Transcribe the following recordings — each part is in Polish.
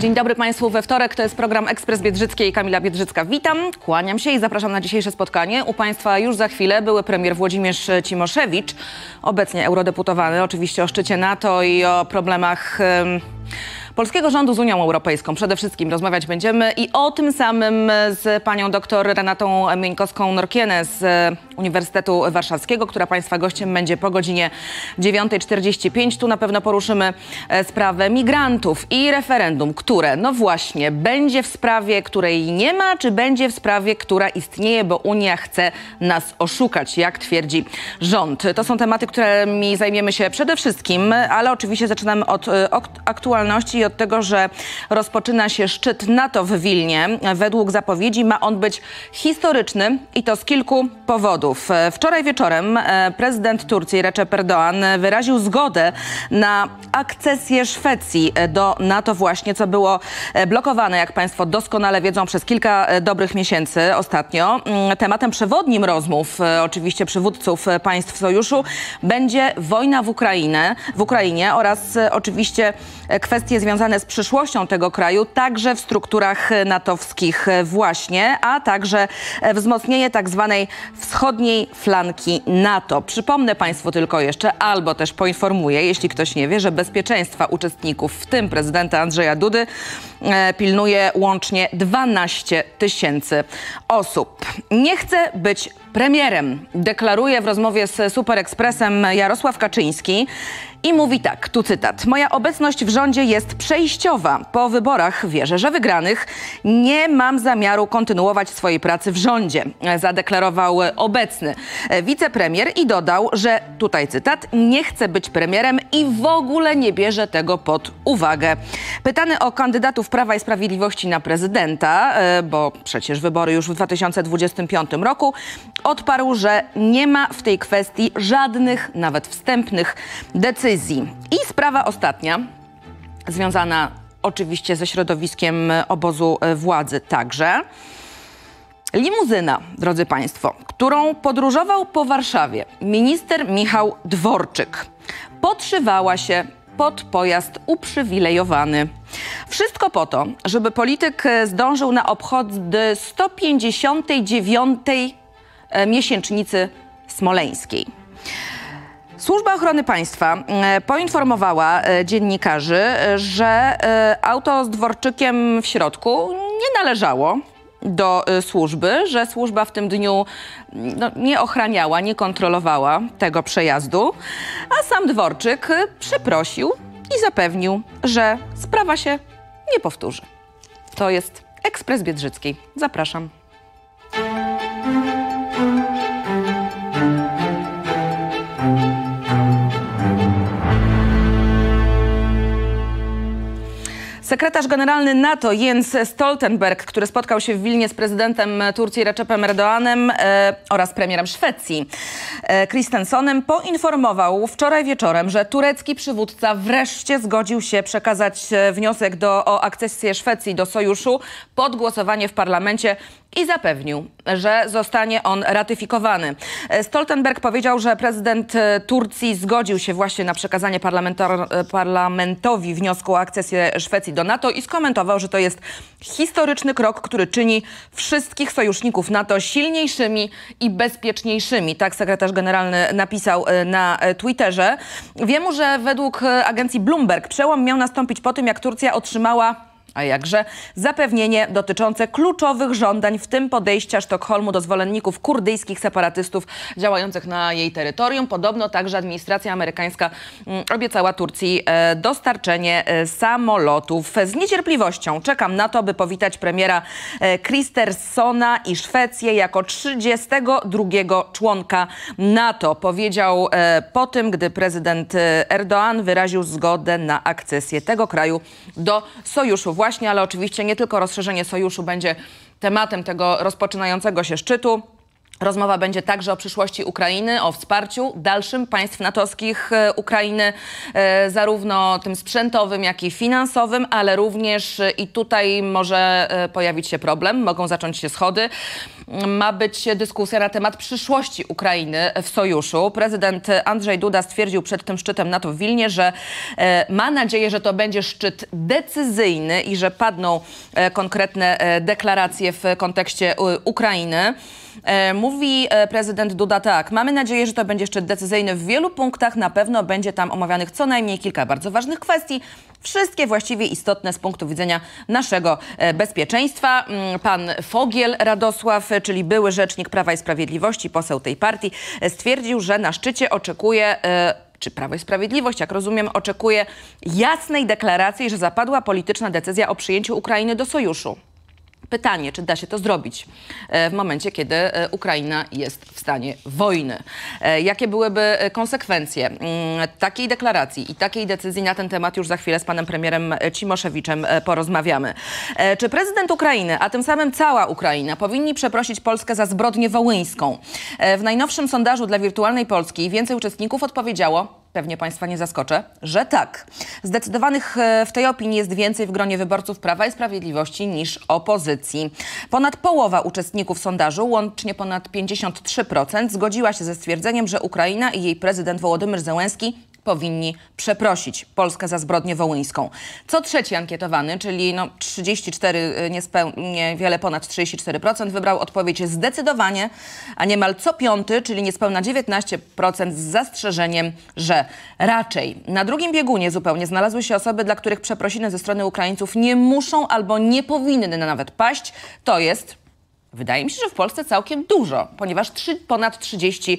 Dzień dobry Państwu we wtorek. To jest program Ekspres Biedrzyckiej Kamila Biedrzycka. Witam, kłaniam się i zapraszam na dzisiejsze spotkanie. U Państwa już za chwilę były premier Włodzimierz Cimoszewicz, obecnie eurodeputowany, oczywiście o szczycie NATO i o problemach... polskiego rządu z Unią Europejską. Przede wszystkim rozmawiać będziemy i o tym samym z panią doktor Renatą Mieńkowską-Norkienę z Uniwersytetu Warszawskiego, która państwa gościem będzie po godzinie 9.45. Tu na pewno poruszymy e, sprawę migrantów i referendum, które, no właśnie, będzie w sprawie, której nie ma, czy będzie w sprawie, która istnieje, bo Unia chce nas oszukać, jak twierdzi rząd. To są tematy, którymi zajmiemy się przede wszystkim, ale oczywiście zaczynamy od e, aktualności od tego, że rozpoczyna się szczyt NATO w Wilnie. Według zapowiedzi ma on być historyczny i to z kilku powodów. Wczoraj wieczorem e, prezydent Turcji Recep Erdoğan wyraził zgodę na akcesję Szwecji do NATO właśnie, co było e, blokowane, jak Państwo doskonale wiedzą, przez kilka e, dobrych miesięcy ostatnio. Mm, tematem przewodnim rozmów oczywiście przywódców państw sojuszu będzie wojna w Ukrainie, w Ukrainie oraz oczywiście kwestie związane z przyszłością tego kraju, także w strukturach natowskich właśnie, a także wzmocnienie tak zwanej wschodniej flanki NATO. Przypomnę Państwu tylko jeszcze, albo też poinformuję, jeśli ktoś nie wie, że bezpieczeństwa uczestników, w tym prezydenta Andrzeja Dudy, e, pilnuje łącznie 12 tysięcy osób. Nie chcę być premierem, deklaruje w rozmowie z Super Expressem Jarosław Kaczyński. I mówi tak, tu cytat. Moja obecność w rządzie jest przejściowa. Po wyborach wierzę, że wygranych nie mam zamiaru kontynuować swojej pracy w rządzie, zadeklarował obecny wicepremier i dodał, że tutaj cytat, nie chce być premierem i w ogóle nie bierze tego pod uwagę. Pytany o kandydatów Prawa i Sprawiedliwości na prezydenta, e, bo przecież wybory już w 2025 roku, odparł, że nie ma w tej kwestii żadnych, nawet wstępnych decyzji decyzji. I sprawa ostatnia, związana oczywiście ze środowiskiem obozu władzy także. Limuzyna, drodzy Państwo, którą podróżował po Warszawie minister Michał Dworczyk, podszywała się pod pojazd uprzywilejowany. Wszystko po to, żeby polityk zdążył na obchody 159. E, miesięcznicy smoleńskiej. Służba Ochrony Państwa e, poinformowała e, dziennikarzy, e, że auto z dworczykiem w środku nie należało do służby, że służba w tym dniu no, nie ochraniała, nie kontrolowała tego przejazdu, a sam dworczyk przeprosił i zapewnił, że sprawa się nie powtórzy. To jest Ekspres Biedrzycki. Zapraszam. Sekretarz generalny NATO Jens Stoltenberg, który spotkał się w Wilnie z prezydentem Turcji Recepem Erdoğanem e, oraz premierem Szwecji e, Christensenem, poinformował wczoraj wieczorem, że turecki przywódca wreszcie zgodził się przekazać e, wniosek do, o akcesję Szwecji do sojuszu pod głosowanie w parlamencie i zapewnił, że zostanie on ratyfikowany. Stoltenberg powiedział, że prezydent Turcji zgodził się właśnie na przekazanie parlamentowi wniosku o akcesję Szwecji do NATO i skomentował, że to jest historyczny krok, który czyni wszystkich sojuszników NATO silniejszymi i bezpieczniejszymi. Tak sekretarz generalny napisał e, na Twitterze. Wiemy, że według agencji Bloomberg przełom miał nastąpić po tym, jak Turcja otrzymała a jakże zapewnienie dotyczące kluczowych żądań, w tym podejścia Sztokholmu do zwolenników kurdyjskich separatystów działających na jej terytorium. Podobno także administracja amerykańska mm, obiecała Turcji e, dostarczenie e, samolotów. Z niecierpliwością czekam na to, by powitać premiera Kristersona i Szwecję jako 32 członka NATO. Powiedział e, po tym, gdy prezydent Erdoğan wyraził zgodę na akcesję tego kraju do sojuszu właśnie, ale oczywiście nie tylko rozszerzenie sojuszu będzie tematem tego rozpoczynającego się szczytu. Rozmowa będzie także o przyszłości Ukrainy, o wsparciu dalszym państw natowskich e, Ukrainy, e, zarówno tym sprzętowym, jak i finansowym, ale również e, i tutaj może pojawić się problem, mogą zacząć się schody. Ma być dyskusja na temat przyszłości Ukrainy w sojuszu. Prezydent Andrzej Duda stwierdził przed tym szczytem NATO w Wilnie, że ma nadzieję, że to będzie szczyt decyzyjny i że padną konkretne deklaracje w kontekście Ukrainy. E, Mówi e, prezydent Duda tak. Mamy nadzieję, że to będzie szczyt decyzyjny w wielu punktach. Na pewno będzie tam omawianych co najmniej kilka bardzo ważnych kwestii. Wszystkie właściwie istotne z punktu widzenia naszego e, bezpieczeństwa. Mm, Pan Fogiel Radosław, czyli były rzecznik Prawa i Sprawiedliwości, poseł tej partii, stwierdził, że na szczycie oczekuje. czy Prawo i Sprawiedliwość, jak rozumiem, oczekuje jasnej deklaracji, że zapadła polityczna decyzja o przyjęciu Ukrainy do sojuszu. Pytanie, czy da się to zrobić e, w momencie, kiedy e, Ukraina jest w stanie wojny? E, Jakie byłyby konsekwencje mm, takiej deklaracji i takiej decyzji na ten temat już za chwilę z panem premierem Cimoszewiczem porozmawiamy. Czy prezydent Ukrainy, a tym samym cała Ukraina, powinni przeprosić Polskę za zbrodnię wołyńską? W najnowszym sondażu dla Wirtualnej Polski więcej uczestników odpowiedziało, Pewnie Państwa nie zaskoczę, że tak. Zdecydowanych e, w tej opinii jest więcej w gronie wyborców Prawa i Sprawiedliwości niż opozycji. Ponad połowa uczestników sondażu, łącznie ponad 53%, zgodziła się ze stwierdzeniem, że Ukraina i jej prezydent Wołodymyr Zełenski powinni przeprosić Polskę za zbrodnię wołyńską. Co trzeci ankietowany, czyli no 34, y, niewiele ponad 34%, wybrał odpowiedź zdecydowanie, a niemal co piąty, czyli niespełna 19% z zastrzeżeniem, że raczej. Na drugim biegunie zupełnie znalazły się osoby, dla których przeprosiny ze strony Ukraińców nie muszą albo nie powinny nawet paść. To jest Wydaje mi się, że w Polsce całkiem dużo, ponieważ trzy, ponad 36%.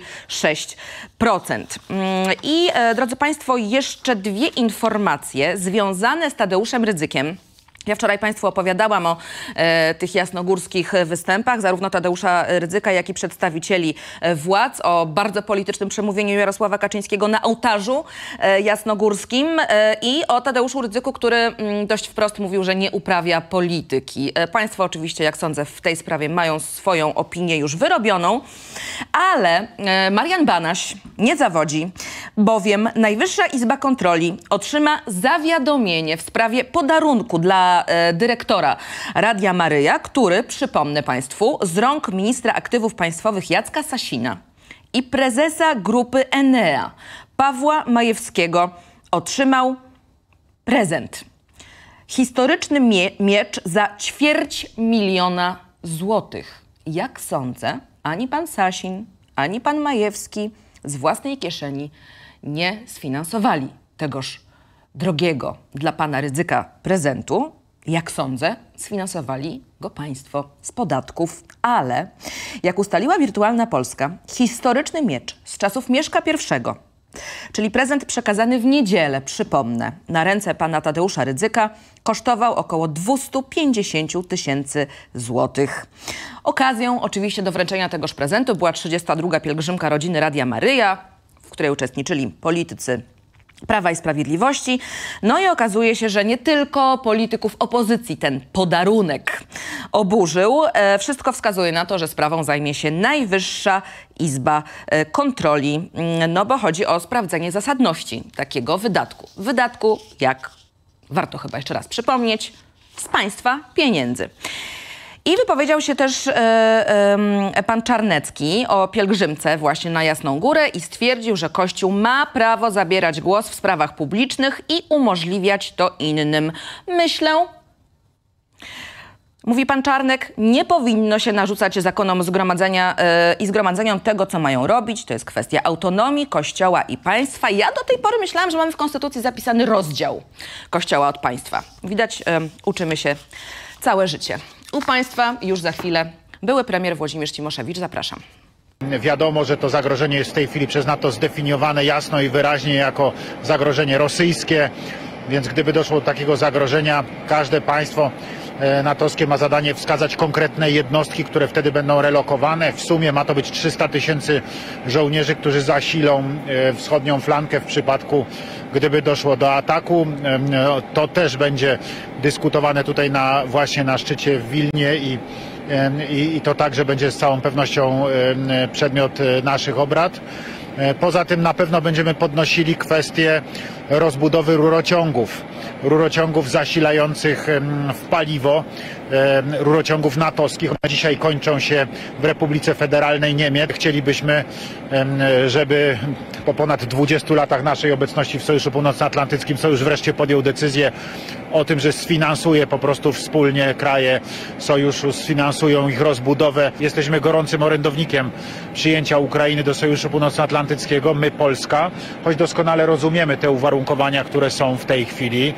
Mm, I e, drodzy Państwo, jeszcze dwie informacje związane z Tadeuszem Rydzykiem. Ja wczoraj Państwu opowiadałam o e, tych jasnogórskich występach, zarówno Tadeusza Rydzyka, jak i przedstawicieli e, władz, o bardzo politycznym przemówieniu Jarosława Kaczyńskiego na ołtarzu e, jasnogórskim e, i o Tadeuszu Rydzyku, który mm, dość wprost mówił, że nie uprawia polityki. E, państwo oczywiście, jak sądzę, w tej sprawie mają swoją opinię już wyrobioną, ale e, Marian Banaś nie zawodzi, bowiem Najwyższa Izba Kontroli otrzyma zawiadomienie w sprawie podarunku dla e, dyrektora Radia Maryja, który, przypomnę Państwu, z rąk ministra aktywów państwowych Jacka Sasina i prezesa grupy Enea Pawła Majewskiego otrzymał prezent. Historyczny mie- miecz za ćwierć miliona złotych. Jak sądzę, ani pan Sasin, ani pan Majewski z własnej kieszeni nie sfinansowali tegoż drogiego dla pana ryzyka prezentu. Jak sądzę, sfinansowali go państwo z podatków, ale jak ustaliła Wirtualna Polska, historyczny miecz z czasów Mieszka I Czyli prezent przekazany w niedzielę, przypomnę, na ręce pana Tadeusza Rydzyka kosztował około 250 tysięcy złotych. Okazją oczywiście do wręczenia tegoż prezentu była 32. pielgrzymka rodziny Radia Maryja, w której uczestniczyli politycy Prawa i Sprawiedliwości. No i okazuje się, że nie tylko polityków opozycji ten podarunek oburzył. E, wszystko wskazuje na to, że sprawą zajmie się Najwyższa Izba e, Kontroli, mm, no bo chodzi o sprawdzenie zasadności takiego wydatku. Wydatku, jak warto chyba jeszcze raz przypomnieć, z państwa pieniędzy. I wypowiedział się też e, pan Czarnecki o pielgrzymce właśnie na Jasną Górę i stwierdził, że Kościół ma prawo zabierać głos w sprawach publicznych i umożliwiać to innym. Myślę, Mówi pan Czarnek, nie powinno się narzucać zakonom zgromadzenia e, i zgromadzeniom tego, co mają robić. To jest kwestia autonomii Kościoła i państwa. Ja do tej pory myślałam, że mamy w Konstytucji zapisany rozdział Kościoła od państwa. Widać, e, uczymy się całe życie. U państwa już za chwilę były premier Włodzimierz Cimoszewicz. Zapraszam. Wiadomo, że to zagrożenie jest w tej chwili przez NATO zdefiniowane jasno i wyraźnie jako zagrożenie rosyjskie, więc gdyby doszło do takiego zagrożenia, każde państwo natowskie ma zadanie wskazać konkretne jednostki, które wtedy będą relokowane. W sumie ma to być 300 tysięcy żołnierzy, którzy zasilą e, wschodnią flankę w przypadku, gdyby doszło do ataku. E, To też będzie dyskutowane tutaj na, właśnie na szczycie w Wilnie i i, i to także będzie z całą pewnością przedmiot e, naszych obrad. E, Poza tym na pewno będziemy podnosili kwestię rozbudowy rurociągów, rurociągów zasilających w paliwo, rurociągów natowskich. One dzisiaj kończą się w Republice Federalnej Niemiec. Chcielibyśmy, żeby po ponad 20 latach naszej obecności w Sojuszu Północnoatlantyckim Sojusz wreszcie podjął decyzję o tym, że sfinansuje po prostu wspólnie kraje Sojuszu, sfinansują ich rozbudowę. Jesteśmy gorącym orędownikiem przyjęcia Ukrainy do Sojuszu Północnoatlantyckiego, my Polska, choć doskonale rozumiemy te uwarunkowania, które są w tej chwili.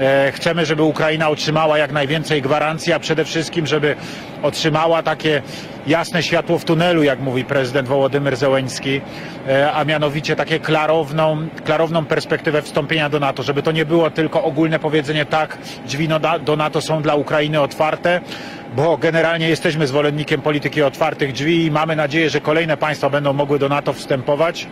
E, Chcemy, żeby Ukraina otrzymała jak najwięcej gwarancji, a przede wszystkim, żeby otrzymała takie jasne światło w tunelu, jak mówi prezydent Wołodymyr Zełeński, e, a mianowicie takie klarowną, klarowną perspektywę wstąpienia do NATO, żeby to nie było tylko ogólne powiedzenie tak, drzwi do NATO są dla Ukrainy otwarte, bo generalnie jesteśmy zwolennikiem polityki otwartych drzwi i mamy nadzieję, że kolejne państwa będą mogły do NATO wstępować.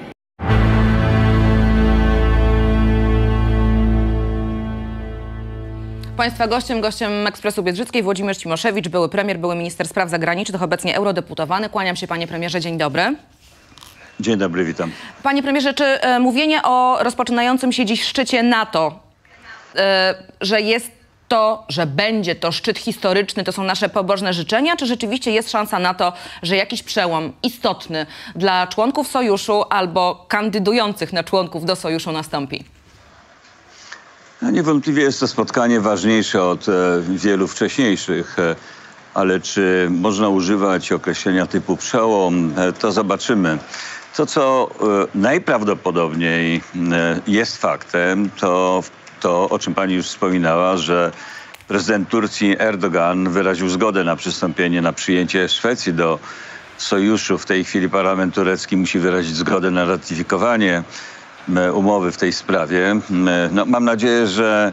Państwa gościem, gościem Ekspresu Biedrzyckiej Włodzimierz Cimoszewicz, były premier, były minister spraw zagranicznych, obecnie eurodeputowany. Kłaniam się panie premierze, dzień dobry. Dzień dobry, witam. Panie premierze, czy e, mówienie o rozpoczynającym się dziś szczycie NATO, e, że jest to, że będzie to szczyt historyczny, to są nasze pobożne życzenia, czy rzeczywiście jest szansa na to, że jakiś przełom istotny dla członków sojuszu albo kandydujących na członków do sojuszu nastąpi? No, niewątpliwie jest to spotkanie ważniejsze od e, wielu wcześniejszych, e, ale czy można używać określenia typu przełom, e, to zobaczymy. To, co najprawdopodobniej jest faktem, to to, o czym pani już wspominała, że prezydent Turcji Erdogan wyraził zgodę na przystąpienie, na przyjęcie Szwecji do sojuszu. W tej chwili parlament turecki musi wyrazić zgodę na ratyfikowanie umowy w tej sprawie. No, mam nadzieję, że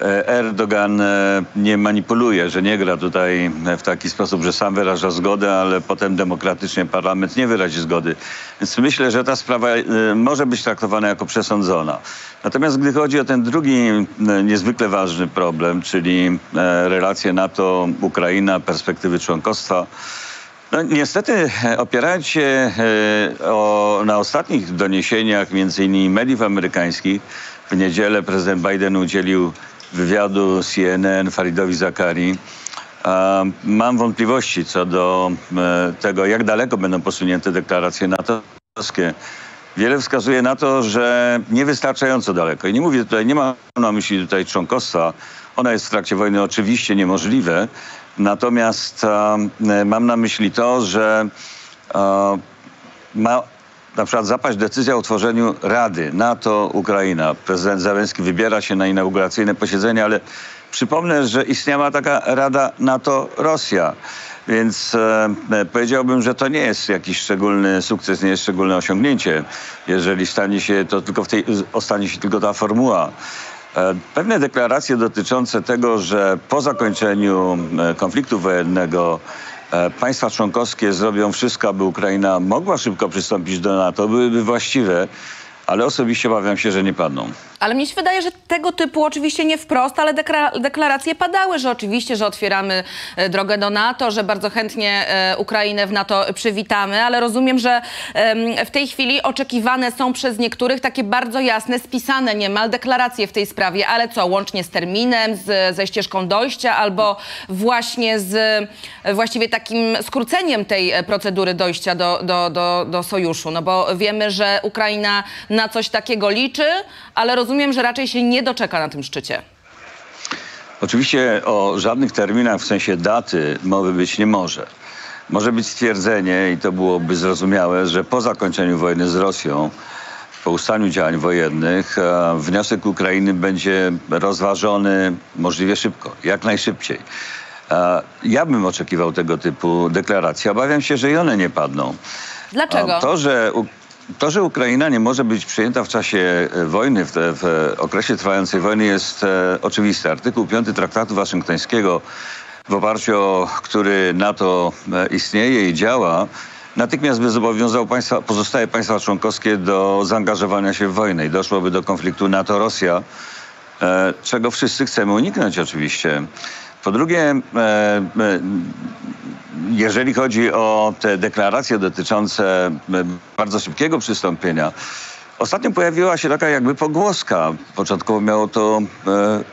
e, Erdogan e, nie manipuluje, że nie gra tutaj e, w taki sposób, że sam wyraża zgodę, ale potem demokratycznie parlament nie wyrazi zgody. Więc myślę, że ta sprawa może być traktowana jako przesądzona. Natomiast gdy chodzi o ten drugi niezwykle ważny problem, czyli relacje NATO-Ukraina, perspektywy członkostwa, no, niestety, opierając się e, o, na ostatnich doniesieniach, między innymi mediów amerykańskich, w niedzielę prezydent Biden udzielił wywiadu CNN Faridowi Zakari. Mam wątpliwości co do e, tego, jak daleko będą posunięte deklaracje natowskie. Wiele wskazuje na to, że niewystarczająco daleko. I nie mówię tutaj, nie mam na myśli tutaj członkostwa. Ona jest w trakcie wojny oczywiście niemożliwe. Natomiast e, mam na myśli to, że e, ma na przykład zapaść decyzja o utworzeniu Rady NATO-Ukraina. Prezydent Załęski wybiera się na inauguracyjne posiedzenie, ale przypomnę, że istniała taka Rada NATO-Rosja. Więc e, e, powiedziałbym, że to nie jest jakiś szczególny sukces, nie jest szczególne osiągnięcie, jeżeli stanie się to tylko w tej, ostanie się tylko ta formuła. E, Pewne deklaracje dotyczące tego, że po zakończeniu e, konfliktu wojennego e, państwa członkowskie zrobią wszystko, aby Ukraina mogła szybko przystąpić do NATO, byłyby właściwe, ale osobiście obawiam się, że nie padną. Ale mnie się wydaje, że tego typu, oczywiście nie wprost, ale deklaracje padały, że oczywiście, że otwieramy e, drogę do NATO, że bardzo chętnie e, Ukrainę w NATO przywitamy, ale rozumiem, że w tej chwili oczekiwane są przez niektórych takie bardzo jasne, spisane niemal deklaracje w tej sprawie, ale co, łącznie z terminem, z, ze ścieżką dojścia albo właśnie z właściwie takim skróceniem tej e, procedury dojścia do, do, do, do sojuszu, no bo wiemy, że Ukraina na coś takiego liczy, ale rozumiem, że raczej się nie doczeka na tym szczycie. Oczywiście o żadnych terminach w sensie daty mowy być nie może. Może być stwierdzenie, i to byłoby zrozumiałe, że po zakończeniu wojny z Rosją, po ustaniu działań wojennych, e, wniosek Ukrainy będzie rozważony możliwie szybko, jak najszybciej. E, Ja bym oczekiwał tego typu deklaracji. Obawiam się, że i one nie padną. Dlaczego? To, że, to, że Ukraina nie może być przyjęta w czasie e, wojny, w, te, w e, okresie trwającej wojny jest e, oczywiste. Artykuł 5 Traktatu Waszyngtońskiego, w oparciu o który NATO e, istnieje i działa, natychmiast by zobowiązał państwa, pozostałe państwa członkowskie do zaangażowania się w wojnę i doszłoby do konfliktu NATO-Rosja, e, czego wszyscy chcemy uniknąć oczywiście. Po drugie, e, e, jeżeli chodzi o te deklaracje dotyczące e, bardzo szybkiego przystąpienia, ostatnio pojawiła się taka jakby pogłoska. Początkowo miało to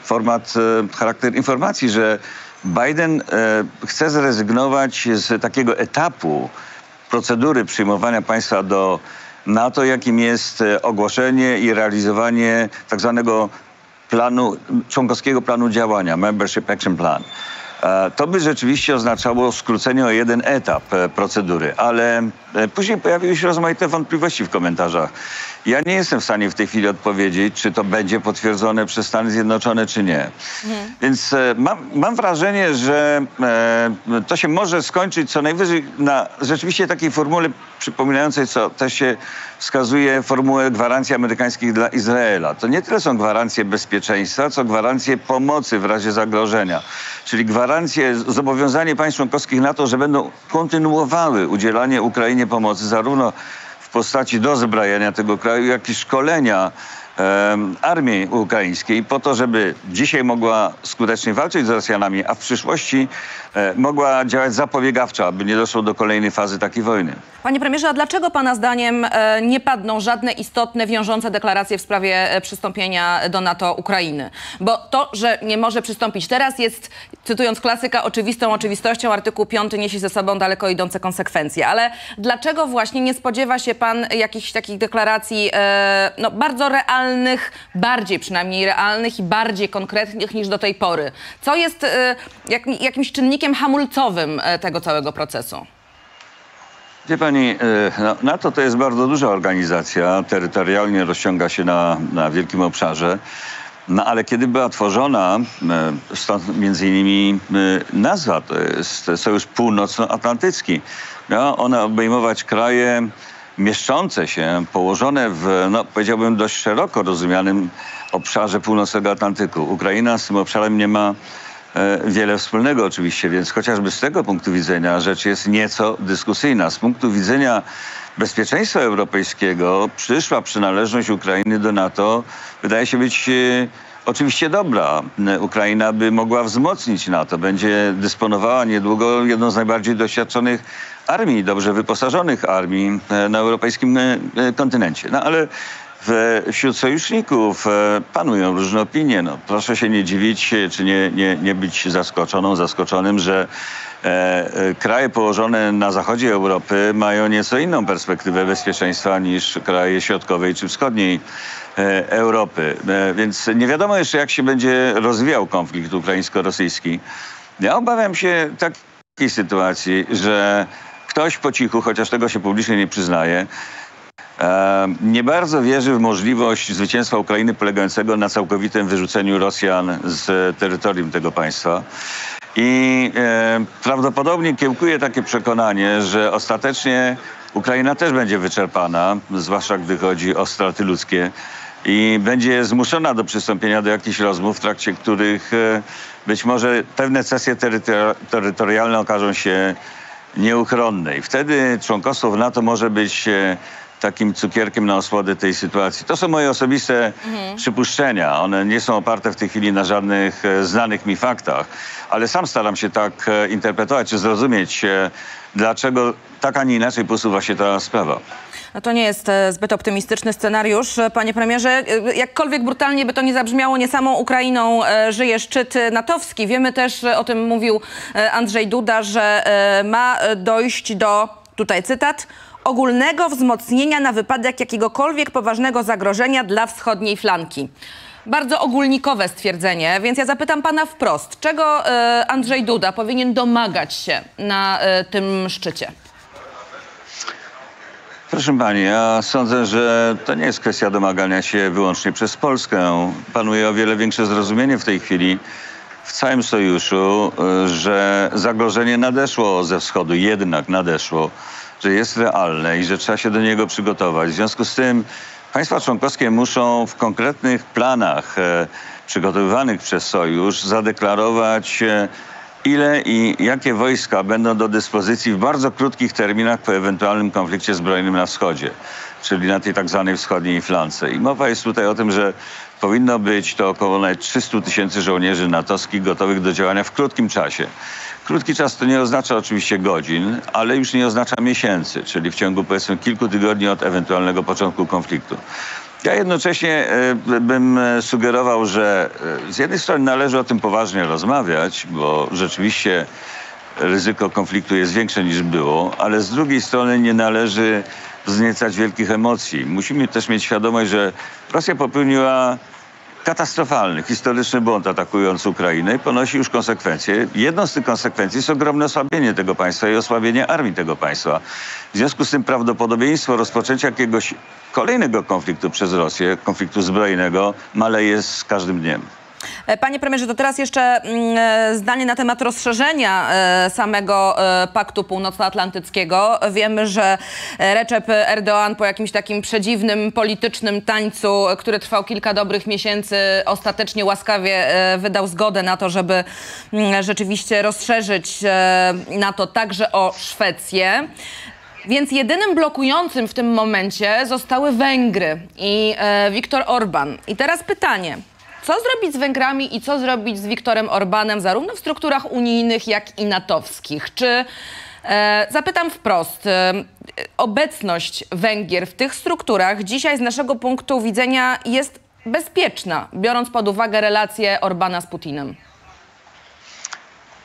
format, charakter informacji, że Biden chce zrezygnować z takiego etapu procedury przyjmowania państwa do NATO, jakim jest ogłoszenie i realizowanie tak zwanego planu, członkowskiego planu działania, Membership Action Plan. E, To by rzeczywiście oznaczało skrócenie o jeden etap e, procedury, ale e, później pojawiły się rozmaite wątpliwości w komentarzach. Ja nie jestem w stanie w tej chwili odpowiedzieć, czy to będzie potwierdzone przez Stany Zjednoczone, czy nie. Więc e, mam, mam wrażenie, że e, to się może skończyć co najwyżej na rzeczywiście takiej formule przypominającej, co też się wskazuje, formułę gwarancji amerykańskich dla Izraela. To nie tyle są gwarancje bezpieczeństwa, co gwarancje pomocy w razie zagrożenia. Czyli gwarancje, zobowiązanie państw członkowskich NATO, że będą kontynuowały udzielanie Ukrainie pomocy zarówno w postaci dozbrajania tego kraju, jak i szkolenia em, armii ukraińskiej po to, żeby dzisiaj mogła skutecznie walczyć z Rosjanami, a w przyszłości e, mogła działać zapobiegawczo, aby nie doszło do kolejnej fazy takiej wojny. Panie premierze, a dlaczego pana zdaniem e, nie padną żadne istotne, wiążące deklaracje w sprawie e, przystąpienia do NATO Ukrainy? Bo to, że nie może przystąpić teraz jest, cytując klasyka, oczywistą oczywistością. Artykuł 5 niesie ze sobą daleko idące konsekwencje. Ale dlaczego właśnie nie spodziewa się pan jakichś takich deklaracji e, no, bardzo realnych, bardziej przynajmniej realnych i bardziej konkretnych niż do tej pory? Co jest e, jak, jakimś czynnikiem hamulcowym e, tego całego procesu? Wie pani, e, no, NATO to jest bardzo duża organizacja, terytorialnie rozciąga się na, na wielkim obszarze. No ale kiedy była tworzona, e, stąd między innymi nazwa, to jest Sojusz Północnoatlantycki, miała ona obejmować kraje mieszczące się, położone w, no powiedziałbym, dość szeroko rozumianym obszarze północnego Atlantyku. Ukraina z tym obszarem nie ma wiele wspólnego oczywiście, więc chociażby z tego punktu widzenia rzecz jest nieco dyskusyjna. Z punktu widzenia bezpieczeństwa europejskiego przyszła przynależność Ukrainy do NATO wydaje się być e, oczywiście dobra. E, Ukraina by mogła wzmocnić NATO, będzie dysponowała niedługo jedną z najbardziej doświadczonych armii, dobrze wyposażonych armii e, na europejskim e, e, kontynencie. No ale w, wśród sojuszników e, panują różne opinie. No, proszę się nie dziwić, e, czy nie, nie, nie być zaskoczoną, zaskoczonym, że e, e, kraje położone na zachodzie Europy mają nieco inną perspektywę bezpieczeństwa niż kraje środkowej czy wschodniej e, Europy. E, więc nie wiadomo jeszcze, jak się będzie rozwijał konflikt ukraińsko-rosyjski. Ja obawiam się takiej sytuacji, że ktoś po cichu, chociaż tego się publicznie nie przyznaje, nie bardzo wierzy w możliwość zwycięstwa Ukrainy polegającego na całkowitym wyrzuceniu Rosjan z terytorium tego państwa. I prawdopodobnie kiełkuje takie przekonanie, że ostatecznie Ukraina też będzie wyczerpana, zwłaszcza gdy chodzi o straty ludzkie i będzie zmuszona do przystąpienia do jakichś rozmów, w trakcie których e, być może pewne cesje terytori- terytorialne okażą się nieuchronne. I wtedy członkostwo w NATO może być e, takim cukierkiem na osłodę tej sytuacji. To są moje osobiste przypuszczenia. One nie są oparte w tej chwili na żadnych e, znanych mi faktach, ale sam staram się tak e, interpretować czy zrozumieć, e, dlaczego tak, a nie inaczej posuwa się ta sprawa. No to nie jest zbyt optymistyczny scenariusz, panie premierze. Jakkolwiek brutalnie by to nie zabrzmiało, nie samą Ukrainą żyje szczyt natowski. Wiemy też, o tym mówił Andrzej Duda, że ma dojść do, tutaj cytat, ogólnego wzmocnienia na wypadek jakiegokolwiek poważnego zagrożenia dla wschodniej flanki. Bardzo ogólnikowe stwierdzenie, więc ja zapytam pana wprost, czego e, Andrzej Duda powinien domagać się na e, tym szczycie? Proszę pani, ja sądzę, że to nie jest kwestia domagania się wyłącznie przez Polskę. Panuje o wiele większe zrozumienie w tej chwili w całym sojuszu, y, że zagrożenie nadeszło ze wschodu, jednak nadeszło, że jest realne i że trzeba się do niego przygotować. W związku z tym państwa członkowskie muszą w konkretnych planach e, przygotowywanych przez sojusz zadeklarować e, ile i jakie wojska będą do dyspozycji w bardzo krótkich terminach po ewentualnym konflikcie zbrojnym na wschodzie. Czyli na tej tak zwanej wschodniej flance. I mowa jest tutaj o tym, że powinno być to około nawet 300 tysięcy żołnierzy natowskich gotowych do działania w krótkim czasie. Krótki czas to nie oznacza oczywiście godzin, ale już nie oznacza miesięcy, czyli w ciągu powiedzmy kilku tygodni od ewentualnego początku konfliktu. Ja jednocześnie e, bym e, sugerował, że e, z jednej strony należy o tym poważnie rozmawiać, bo rzeczywiście ryzyko konfliktu jest większe niż było, ale z drugiej strony nie należy wzniecać wielkich emocji. Musimy też mieć świadomość, że Rosja popełniła katastrofalny, historyczny błąd atakując Ukrainę i ponosi już konsekwencje. Jedną z tych konsekwencji jest ogromne osłabienie tego państwa i osłabienie armii tego państwa. W związku z tym prawdopodobieństwo rozpoczęcia jakiegoś kolejnego konfliktu przez Rosję, konfliktu zbrojnego, maleje z każdym dniem. E, Panie premierze, to teraz jeszcze mm, e, zdanie na temat rozszerzenia e, samego Paktu Północnoatlantyckiego. Wiemy, że Recep Erdoğan po jakimś takim przedziwnym politycznym tańcu, który trwał kilka dobrych miesięcy, ostatecznie łaskawie wydał zgodę na to, żeby mm, rzeczywiście rozszerzyć NATO także o Szwecję. Więc jedynym blokującym w tym momencie zostały Węgry i Viktor Orban. I teraz pytanie. Co zrobić z Węgrami i co zrobić z Viktorem Orbanem, zarówno w strukturach unijnych, jak i natowskich? Czy, e, zapytam wprost, e, obecność Węgier w tych strukturach dzisiaj z naszego punktu widzenia jest bezpieczna, biorąc pod uwagę relacje Orbana z Putinem?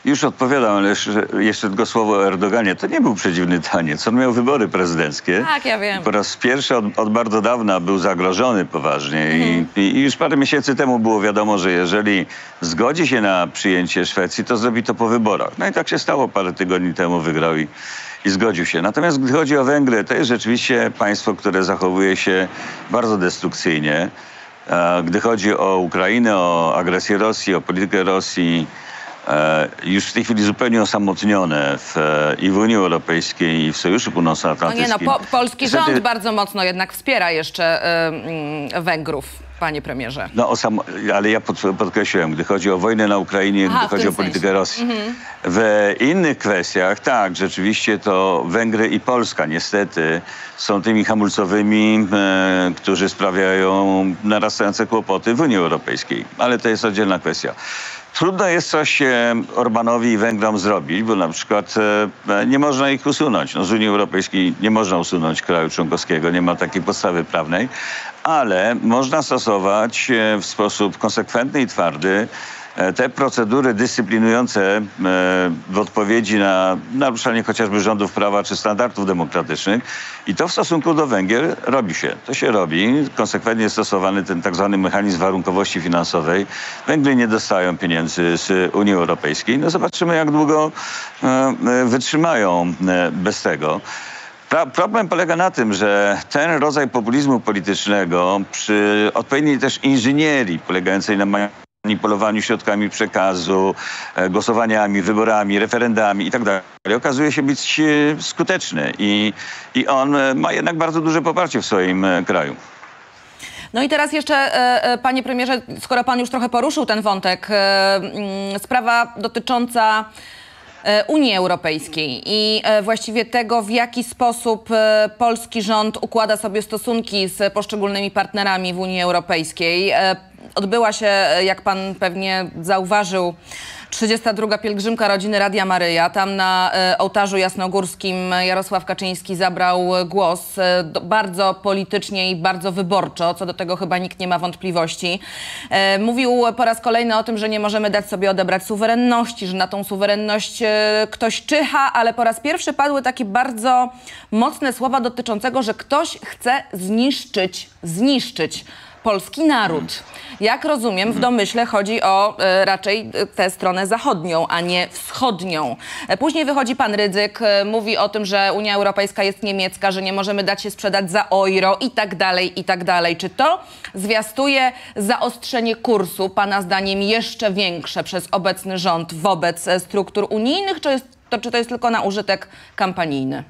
Już odpowiadam, ale jeszcze, jeszcze tylko słowo o Erdoganie. To nie był przedziwny taniec. On miał wybory prezydenckie. Tak, ja wiem. Po raz pierwszy od, od bardzo dawna był zagrożony poważnie Mhm. I, i już parę miesięcy temu było wiadomo, że jeżeli zgodzi się na przyjęcie Szwecji, to zrobi to po wyborach. No i tak się stało. Parę tygodni temu wygrał i, i zgodził się. Natomiast gdy chodzi o Węgry, to jest rzeczywiście państwo, które zachowuje się bardzo destrukcyjnie. Gdy chodzi o Ukrainę, o agresję Rosji, o politykę Rosji, już w tej chwili zupełnie osamotnione w, e, i w Unii Europejskiej, i w Sojuszu No nie Północnoatlantyckim. no, po, polski Niestety- rząd bardzo mocno jednak wspiera jeszcze e, mm, Węgrów, panie premierze. No, osam... ale ja pod, podkreśliłem, gdy chodzi o wojnę na Ukrainie, Aha, gdy chodzi o politykę sensie. Rosji. W innych kwestiach, tak, rzeczywiście to Węgry i Polska niestety są tymi hamulcowymi, e, którzy sprawiają narastające kłopoty w Unii Europejskiej. Ale to jest oddzielna kwestia. Trudno jest coś e, Orbanowi i Węgrom zrobić, bo na przykład e, nie można ich usunąć. No, z Unii Europejskiej nie można usunąć kraju członkowskiego, nie ma takiej podstawy prawnej, ale można stosować e, w sposób konsekwentny i twardy e, te procedury dyscyplinujące e, w odpowiedzi na naruszanie chociażby rządów prawa czy standardów demokratycznych i to w stosunku do Węgier robi się. To się robi. Konsekwentnie stosowany ten tak zwany mechanizm warunkowości finansowej. Węgry nie dostają pieniędzy z Unii Europejskiej. No zobaczymy, jak długo e, e, wytrzymają e, bez tego. Problem polega na tym, że ten rodzaj populizmu politycznego przy odpowiedniej też inżynierii polegającej na manipulowaniu środkami przekazu, e, głosowaniami, wyborami, referendami i tak okazuje się być e, skuteczny i, i on e, ma jednak bardzo duże poparcie w swoim kraju. No i teraz jeszcze, panie premierze, skoro pan już trochę poruszył ten wątek, mm, sprawa dotycząca Unii Europejskiej i właściwie tego, w jaki sposób polski rząd układa sobie stosunki z poszczególnymi partnerami w Unii Europejskiej. Odbyła się, e, jak pan pewnie zauważył, 32. pielgrzymka rodziny Radia Maryja. Tam na e, ołtarzu jasnogórskim Jarosław Kaczyński zabrał e, głos bardzo politycznie i bardzo wyborczo. Co do tego chyba nikt nie ma wątpliwości. Mówił po raz kolejny o tym, że nie możemy dać sobie odebrać suwerenności, że na tą suwerenność ktoś czyha, ale po raz pierwszy padły takie bardzo mocne słowa dotyczącego, że ktoś chce zniszczyć, zniszczyć polski naród. Jak rozumiem, w domyśle chodzi o e, raczej e, tę stronę zachodnią, a nie wschodnią. E, Później wychodzi pan Rydzyk, e, mówi o tym, że Unia Europejska jest niemiecka, że nie możemy dać się sprzedać za euro i tak dalej, i tak dalej. Czy to zwiastuje zaostrzenie kursu, pana zdaniem, jeszcze większe przez obecny rząd wobec e, struktur unijnych, czy, jest, to, czy to jest tylko na użytek kampanijny?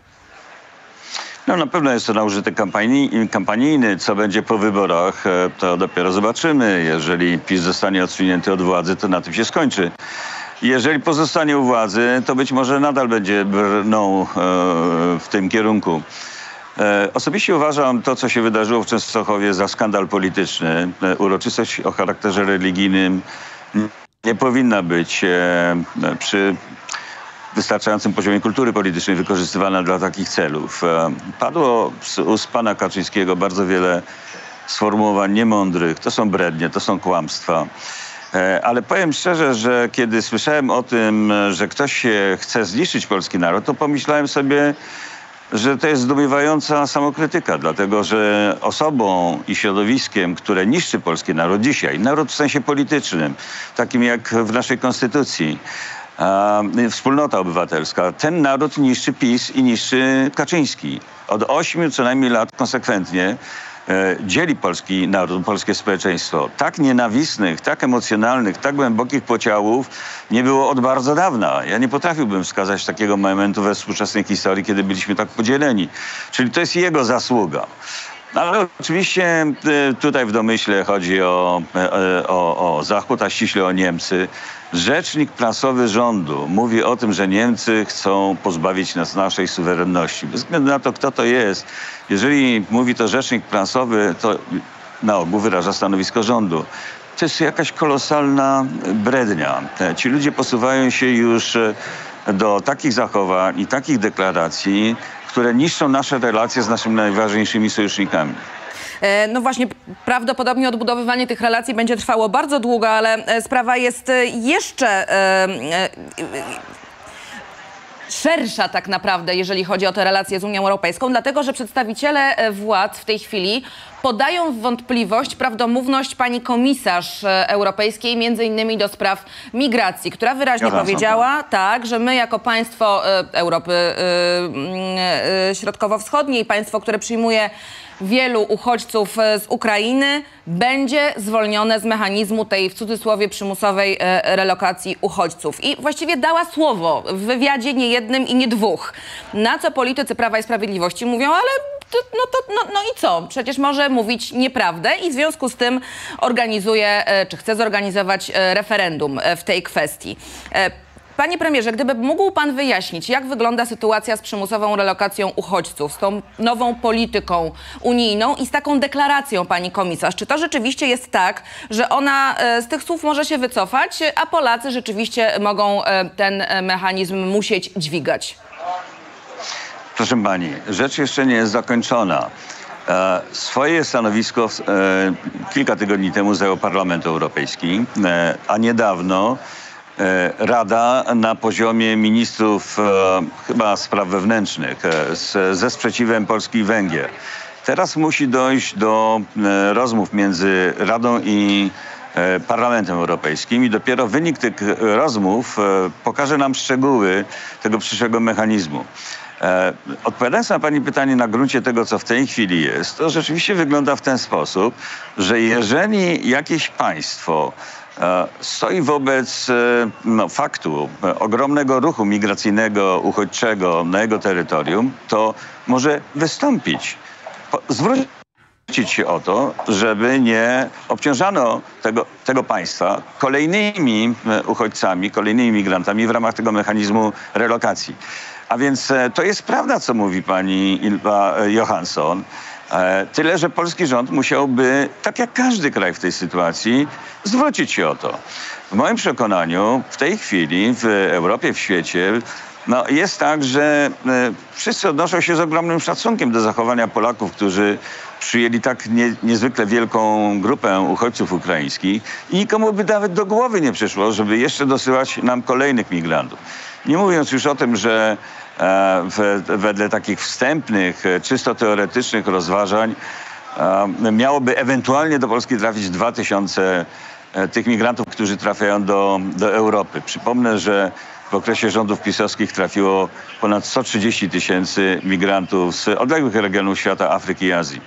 No na pewno jest to na użytek kampanii, kampanijny. Co będzie po wyborach, e, to dopiero zobaczymy. Jeżeli PiS zostanie odsunięty od władzy, to na tym się skończy. Jeżeli pozostanie u władzy, to być może nadal będzie brnął e, w tym kierunku. E, Osobiście uważam to, co się wydarzyło w Częstochowie za skandal polityczny. Uroczystość o charakterze religijnym nie powinna być przy wystarczającym poziomie kultury politycznej wykorzystywana dla takich celów. E, Padło z ust pana Kaczyńskiego bardzo wiele sformułowań niemądrych. To są brednie, to są kłamstwa. E, Ale powiem szczerze, że kiedy słyszałem o tym, że ktoś się chce zniszczyć polski naród, to pomyślałem sobie, że to jest zdumiewająca samokrytyka, dlatego że osobą i środowiskiem, które niszczy polski naród dzisiaj, naród w sensie politycznym, takim jak w naszej konstytucji, wspólnota obywatelska, ten naród niszczy PiS i niszczy Kaczyński. Od ośmiu co najmniej lat konsekwentnie e, dzieli polski naród, polskie społeczeństwo. Tak nienawistnych, tak emocjonalnych, tak głębokich podziałów nie było od bardzo dawna. Ja nie potrafiłbym wskazać takiego momentu we współczesnej historii, kiedy byliśmy tak podzieleni. Czyli to jest jego zasługa. No, Ale oczywiście e, tutaj w domyśle chodzi o, e, o, o Zachód, a ściśle o Niemcy. Rzecznik prasowy rządu mówi o tym, że Niemcy chcą pozbawić nas naszej suwerenności. Bez względu na to, kto to jest. Jeżeli mówi to rzecznik prasowy, to na ogół wyraża stanowisko rządu. To jest jakaś kolosalna brednia. Te- Ci ludzie posuwają się już e, do takich zachowań i takich deklaracji, które niszczą nasze relacje z naszymi najważniejszymi sojusznikami. E, No właśnie, prawdopodobnie odbudowywanie tych relacji będzie trwało bardzo długo, ale e, sprawa jest e, jeszcze szersza tak naprawdę, jeżeli chodzi o te relacje z Unią Europejską, dlatego że przedstawiciele e, władz w tej chwili podają w wątpliwość prawdomówność pani komisarz e, europejskiej, między innymi do spraw migracji, która wyraźnie Johansson, powiedziała, tak, że my jako państwo e, Europy mm, Środkowo-Wschodniej, państwo, które przyjmuje wielu uchodźców e, z Ukrainy, będzie zwolnione z mechanizmu tej w cudzysłowie przymusowej e, relokacji uchodźców. I właściwie dała słowo w wywiadzie nie jednym i nie dwóch. Na co politycy Prawa i Sprawiedliwości mówią, ale no, to, no, no i co? Przecież może mówić nieprawdę i w związku z tym organizuje, e, czy chce zorganizować referendum w tej kwestii. Panie premierze, gdyby mógł pan wyjaśnić, jak wygląda sytuacja z przymusową relokacją uchodźców, z tą nową polityką unijną i z taką deklaracją pani komisarz. Czy to rzeczywiście jest tak, że ona e, z tych słów może się wycofać, a Polacy rzeczywiście mogą e, ten e, mechanizm musieć dźwigać? Proszę pani, rzecz jeszcze nie jest zakończona. E, swoje stanowisko e, kilka tygodni temu zajął Parlament Europejski, e, a niedawno Rada na poziomie ministrów e, chyba spraw wewnętrznych e, ze sprzeciwem Polski i Węgier. Teraz musi dojść do e, rozmów między Radą i e, Parlamentem Europejskim i dopiero wynik tych rozmów e, pokaże nam szczegóły tego przyszłego mechanizmu. E, Odpowiadając na Pani pytanie na gruncie tego, co w tej chwili jest, to rzeczywiście wygląda w ten sposób, że jeżeli jakieś państwo e, stoi wobec e, no, faktu e, ogromnego ruchu migracyjnego, uchodźczego na jego terytorium, to może wystąpić, zwrócić się o to, żeby nie obciążano tego, tego państwa kolejnymi e, uchodźcami, kolejnymi migrantami w ramach tego mechanizmu relokacji. A więc e, to jest prawda, co mówi pani Ilva e, Johansson. E, Tyle, że polski rząd musiałby, tak jak każdy kraj w tej sytuacji, zwrócić się o to. W moim przekonaniu w tej chwili w Europie, w świecie no, jest tak, że e, wszyscy odnoszą się z ogromnym szacunkiem do zachowania Polaków, którzy przyjęli tak nie, niezwykle wielką grupę uchodźców ukraińskich i nikomu by nawet do głowy nie przyszło, żeby jeszcze dosyłać nam kolejnych migrantów. Nie mówiąc już o tym, że wedle takich wstępnych, e, czysto teoretycznych rozważań e, miałoby ewentualnie do Polski trafić 2000 e, tych migrantów, którzy trafiają do, do Europy. Przypomnę, że w okresie rządów pisowskich trafiło ponad 130 tysięcy migrantów z odległych regionów świata, Afryki i Azji.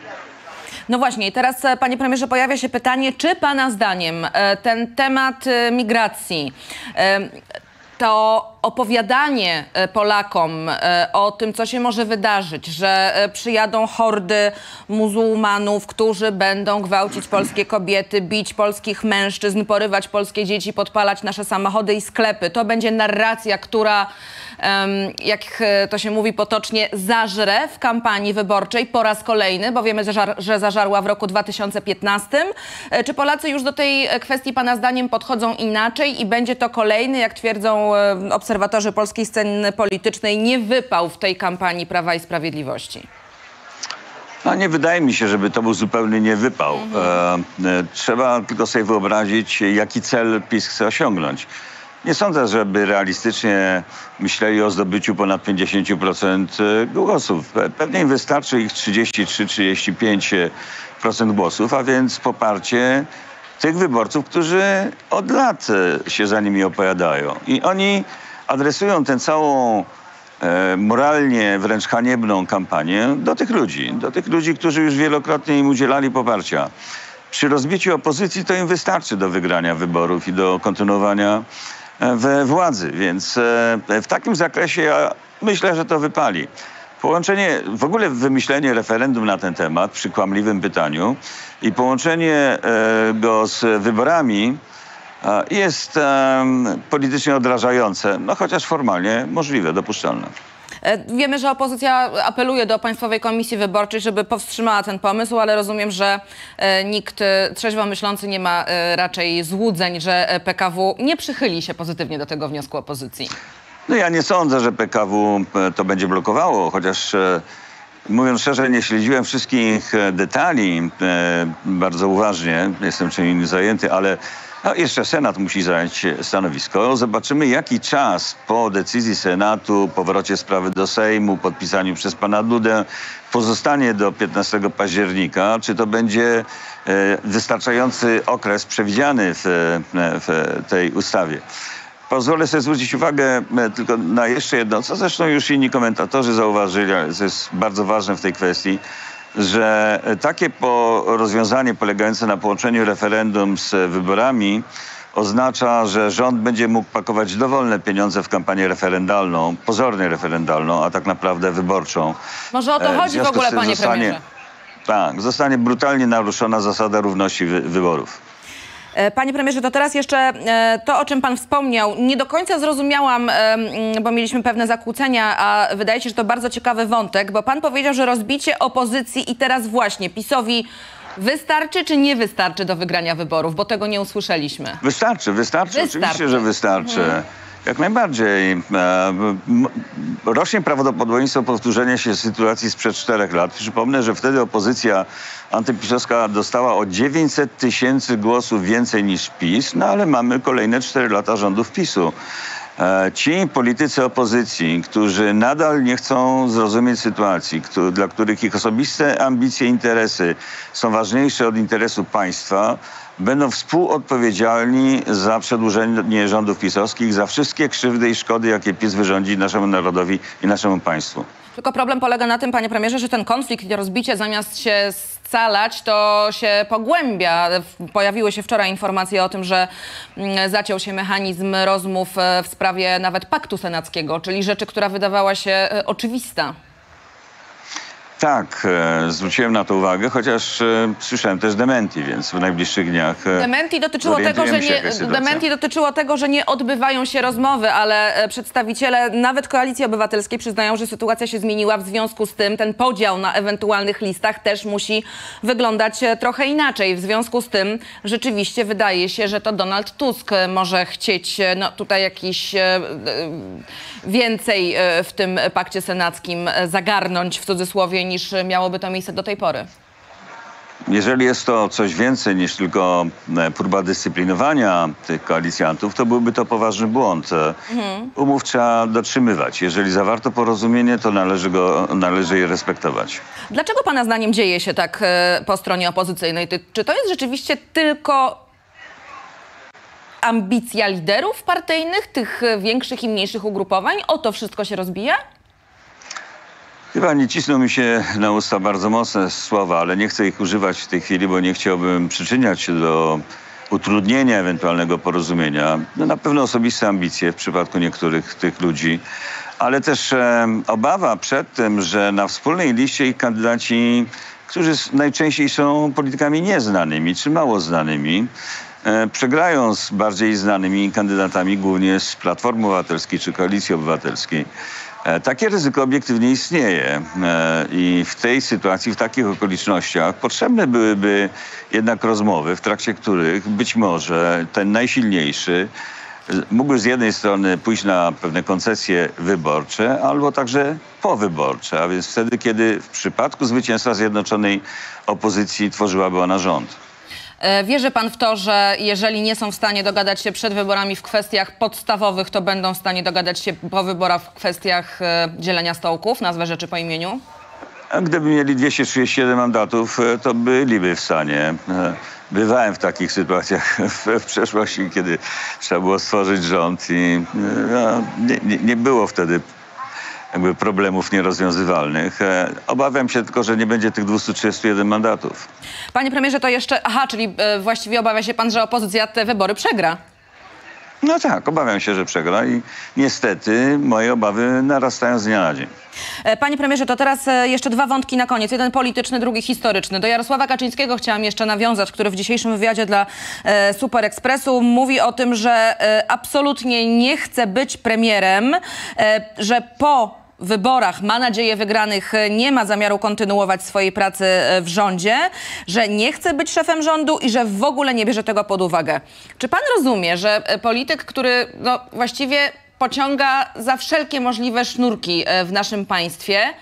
No właśnie, teraz, e, panie premierze, pojawia się pytanie, czy pana zdaniem e, ten temat e, migracji, e, to opowiadanie e, Polakom e, o tym, co się może wydarzyć, że e, przyjadą hordy muzułmanów, którzy będą gwałcić polskie kobiety, bić polskich mężczyzn, porywać polskie dzieci, podpalać nasze samochody i sklepy. To będzie narracja, która, jak e, to się mówi potocznie, zażre w kampanii wyborczej po raz kolejny, bo wiemy, że, żar, że zażarła w roku 2015. E, Czy Polacy już do tej e, kwestii Pana zdaniem podchodzą inaczej i będzie to kolejny, jak twierdzą obserwatorzy polskiej sceny politycznej, nie wypał w tej kampanii Prawa i Sprawiedliwości? No nie wydaje mi się, żeby to był zupełny niewypał. E, e, trzeba tylko sobie wyobrazić, jaki cel PiS chce osiągnąć. Nie sądzę, żeby realistycznie myśleli o zdobyciu ponad 50% głosów. Pe- Pewnie im wystarczy ich 33-35% głosów, a więc poparcie tych wyborców, którzy od lat e, się za nimi opowiadają. I oni adresują tę całą e, moralnie wręcz haniebną kampanię do tych ludzi, do tych ludzi, którzy już wielokrotnie im udzielali poparcia. Przy rozbiciu opozycji to im wystarczy do wygrania wyborów i do kontynuowania e, we władzy, więc e, w takim zakresie ja myślę, że to wypali. Połączenie, w ogóle wymyślenie referendum na ten temat przy kłamliwym pytaniu i połączenie e, go z wyborami e, jest politycznie odrażające, no chociaż formalnie możliwe, dopuszczalne. E, Wiemy, że opozycja apeluje do Państwowej Komisji Wyborczej, żeby powstrzymała ten pomysł, ale rozumiem, że e, nikt e, trzeźwo myślący nie ma raczej złudzeń, że PKW nie przychyli się pozytywnie do tego wniosku opozycji. No ja nie sądzę, że PKW to będzie blokowało, chociaż mówiąc szczerze, nie śledziłem wszystkich detali bardzo uważnie. Jestem czym innym zajęty, ale no, jeszcze Senat musi zająć stanowisko. Zobaczymy, jaki czas po decyzji Senatu, powrocie sprawy do Sejmu, podpisaniu przez pana Dudę, pozostanie do 15 października. Czy to będzie e, wystarczający okres przewidziany w, e, w tej ustawie? Pozwolę sobie zwrócić uwagę e, tylko na jeszcze jedno, co zresztą już inni komentatorzy zauważyli, ale jest bardzo ważne w tej kwestii, że takie po rozwiązanie polegające na połączeniu referendum z wyborami oznacza, że rząd będzie mógł pakować dowolne pieniądze w kampanię referendalną, pozornie referendalną, a tak naprawdę wyborczą. Może o to E, chodzi w związku ogóle, panie zostanie- premierze. Tak, zostanie brutalnie naruszona zasada równości wy- wyborów. E, Panie premierze, to teraz jeszcze e, to, o czym pan wspomniał. Nie do końca zrozumiałam, bo mieliśmy pewne zakłócenia, a wydaje się, że to bardzo ciekawy wątek, bo pan powiedział, że rozbicie opozycji i teraz właśnie PiSowi wystarczy czy nie wystarczy do wygrania wyborów, bo tego nie usłyszeliśmy. Wystarczy, wystarczy, Wystarczy. oczywiście, że wystarczy. Jak najbardziej. E, Rośnie prawdopodobieństwo powtórzenia się sytuacji sprzed czterech lat. Przypomnę, że wtedy opozycja antypisowska dostała o 900 tysięcy głosów więcej niż PiS, no ale mamy kolejne cztery lata rządów PiSu. E, Ci politycy opozycji, którzy nadal nie chcą zrozumieć sytuacji, dla których ich osobiste ambicje, interesy są ważniejsze od interesu państwa, będą współodpowiedzialni za przedłużenie rządów pisowskich, za wszystkie krzywdy i szkody, jakie PiS wyrządzi naszemu narodowi i naszemu państwu. Tylko problem polega na tym, panie premierze, że ten konflikt i rozbicie zamiast się scalać, to się pogłębia. Pojawiły się wczoraj informacje o tym, że mm, zaciął się mechanizm rozmów e, w sprawie nawet paktu senackiego, czyli rzeczy, która wydawała się e, oczywista. Tak, e, zwróciłem na to uwagę, chociaż e, słyszałem też dementi, więc w najbliższych dniach. e, Dementi dotyczyło, tego, że zorientujemy się, nie, jaka jest sytuacja. dementi dotyczyło tego, że nie odbywają się rozmowy, ale e, przedstawiciele nawet Koalicji Obywatelskiej przyznają, że sytuacja się zmieniła. W związku z tym ten podział na ewentualnych listach też musi wyglądać e, trochę inaczej. W związku z tym rzeczywiście wydaje się, że to Donald Tusk e, może chcieć e, no, tutaj jakiś e, e, więcej e, w tym pakcie senackim e, zagarnąć w cudzysłowie niż miałoby to miejsce do tej pory. Jeżeli jest to coś więcej niż tylko e, próba dyscyplinowania tych koalicjantów, to byłby to poważny błąd. E, Umów trzeba dotrzymywać. Jeżeli zawarto porozumienie, to należy, go, należy je respektować. Dlaczego Pana zdaniem dzieje się tak e, po stronie opozycyjnej? Czy to jest rzeczywiście tylko ambicja liderów partyjnych, tych większych i mniejszych ugrupowań? O to wszystko się rozbija? Chyba nie cisną mi się na usta bardzo mocne słowa, ale nie chcę ich używać w tej chwili, bo nie chciałbym przyczyniać się do utrudnienia ewentualnego porozumienia. No, na pewno osobiste ambicje w przypadku niektórych tych ludzi, ale też e, obawa przed tym, że na wspólnej liście ich kandydaci, którzy najczęściej są politykami nieznanymi czy mało znanymi, e, przegrają z bardziej znanymi kandydatami, głównie z Platformy Obywatelskiej czy Koalicji Obywatelskiej. E, Takie ryzyko obiektywnie istnieje e, i w tej sytuacji, w takich okolicznościach potrzebne byłyby jednak rozmowy, w trakcie których być może ten najsilniejszy z- mógłby z jednej strony pójść na pewne koncesje wyborcze, albo także powyborcze, a więc wtedy, kiedy w przypadku zwycięstwa zjednoczonej opozycji tworzyłaby ona rząd. E, Wierzy pan w to, że jeżeli nie są w stanie dogadać się przed wyborami w kwestiach podstawowych, to będą w stanie dogadać się po wyborach w kwestiach e, dzielenia stołków, nazwę rzeczy po imieniu? Gdyby mieli 237 mandatów, e, to byliby w stanie. Bywałem w takich sytuacjach w, w przeszłości, kiedy trzeba było stworzyć rząd i no, nie, nie, nie było wtedy jakby problemów nierozwiązywalnych. E, Obawiam się tylko, że nie będzie tych 231 mandatów. Panie premierze, to jeszcze... Aha, czyli e, właściwie obawia się pan, że opozycja te wybory przegra. No tak, obawiam się, że przegra i niestety moje obawy narastają z dnia na dzień. E, Panie premierze, to teraz jeszcze dwa wątki na koniec. Jeden polityczny, drugi historyczny. Do Jarosława Kaczyńskiego chciałam jeszcze nawiązać, który w dzisiejszym wywiadzie dla e, Super Expressu mówi o tym, że e, absolutnie nie chce być premierem, e, że po wyborach, ma nadzieję wygranych, e, nie ma zamiaru kontynuować swojej pracy e, w rządzie, że nie chce być szefem rządu i że w ogóle nie bierze tego pod uwagę. Czy pan rozumie, że e, polityk, który no, właściwie pociąga za wszelkie możliwe sznurki w naszym państwie,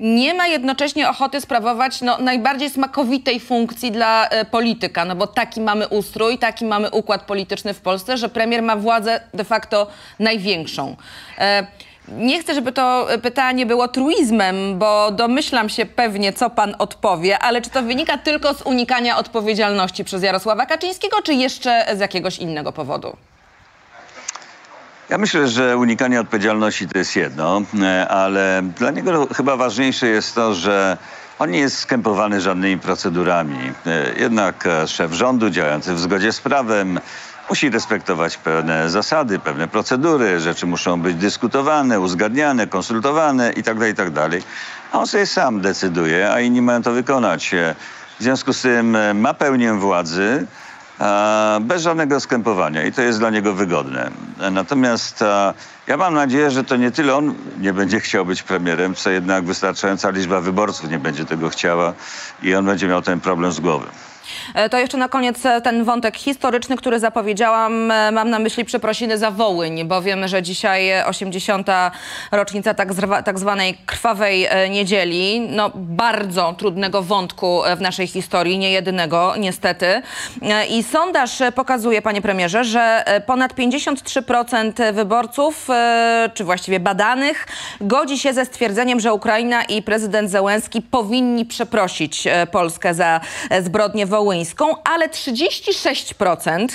nie ma jednocześnie ochoty sprawować no, najbardziej smakowitej funkcji dla e, polityka, no bo taki mamy ustrój, taki mamy układ polityczny w Polsce, że premier ma władzę de facto największą. E, nie chcę, żeby to pytanie było truizmem, bo domyślam się pewnie, co pan odpowie, ale czy to wynika tylko z unikania odpowiedzialności przez Jarosława Kaczyńskiego, czy jeszcze z jakiegoś innego powodu? Ja myślę, że unikanie odpowiedzialności to jest jedno, e, ale dla niego chyba ważniejsze jest to, że on nie jest skępowany żadnymi procedurami. E, Jednak e, szef rządu działający w zgodzie z prawem musi respektować pewne zasady, pewne procedury, rzeczy muszą być dyskutowane, uzgadniane, konsultowane itd., itd. A on sobie sam decyduje, a inni mają to wykonać. E, W związku z tym e, ma pełnię władzy, bez żadnego skępowania i to jest dla niego wygodne. E, Natomiast ja mam nadzieję, że to nie tyle on nie będzie chciał być premierem, co jednak wystarczająca liczba wyborców nie będzie tego chciała i on będzie miał ten problem z głowy. E, To jeszcze na koniec e, ten wątek historyczny, który zapowiedziałam. E, Mam na myśli przeprosiny za Wołyń, bo wiemy, że dzisiaj e, 80. rocznica tak, tak zwanej krwawej niedzieli. No, bardzo trudnego wątku w naszej historii, nie jedynego niestety. I sondaż pokazuje, panie premierze, że ponad 53% wyborców, czy właściwie badanych, godzi się ze stwierdzeniem, że Ukraina i prezydent Zełenski powinni przeprosić Polskę za e, zbrodnię ale 36%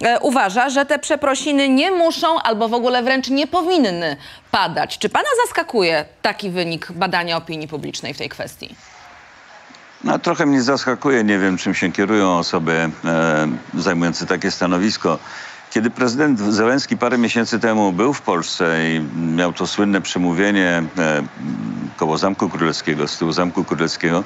e, uważa, że te przeprosiny nie muszą albo w ogóle wręcz nie powinny padać. Czy pana zaskakuje taki wynik badania opinii publicznej w tej kwestii? No, trochę mnie zaskakuje, nie wiem czym się kierują osoby e, zajmujące takie stanowisko. Kiedy prezydent Zełenski parę miesięcy temu był w Polsce i miał to słynne przemówienie e, koło Zamku Królewskiego, z tyłu Zamku Królewskiego,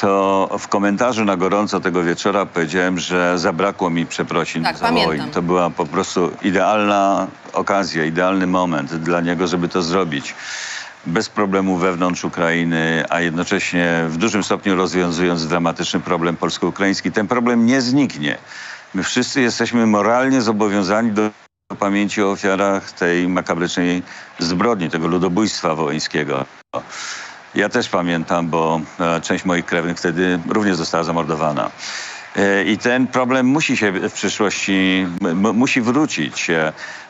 to w komentarzu na gorąco tego wieczora powiedziałem, że zabrakło mi przeprosin Tak, za pamiętam. To była po prostu idealna okazja, idealny moment dla niego, żeby to zrobić. Bez problemu wewnątrz Ukrainy, a jednocześnie w dużym stopniu rozwiązując dramatyczny problem polsko-ukraiński. Ten problem nie zniknie. My wszyscy jesteśmy moralnie zobowiązani do pamięci o ofiarach tej makabrycznej zbrodni, tego ludobójstwa wołyńskiego. Ja też pamiętam, bo e, część moich krewnych wtedy również została zamordowana. E, I ten problem musi się w przyszłości, musi wrócić.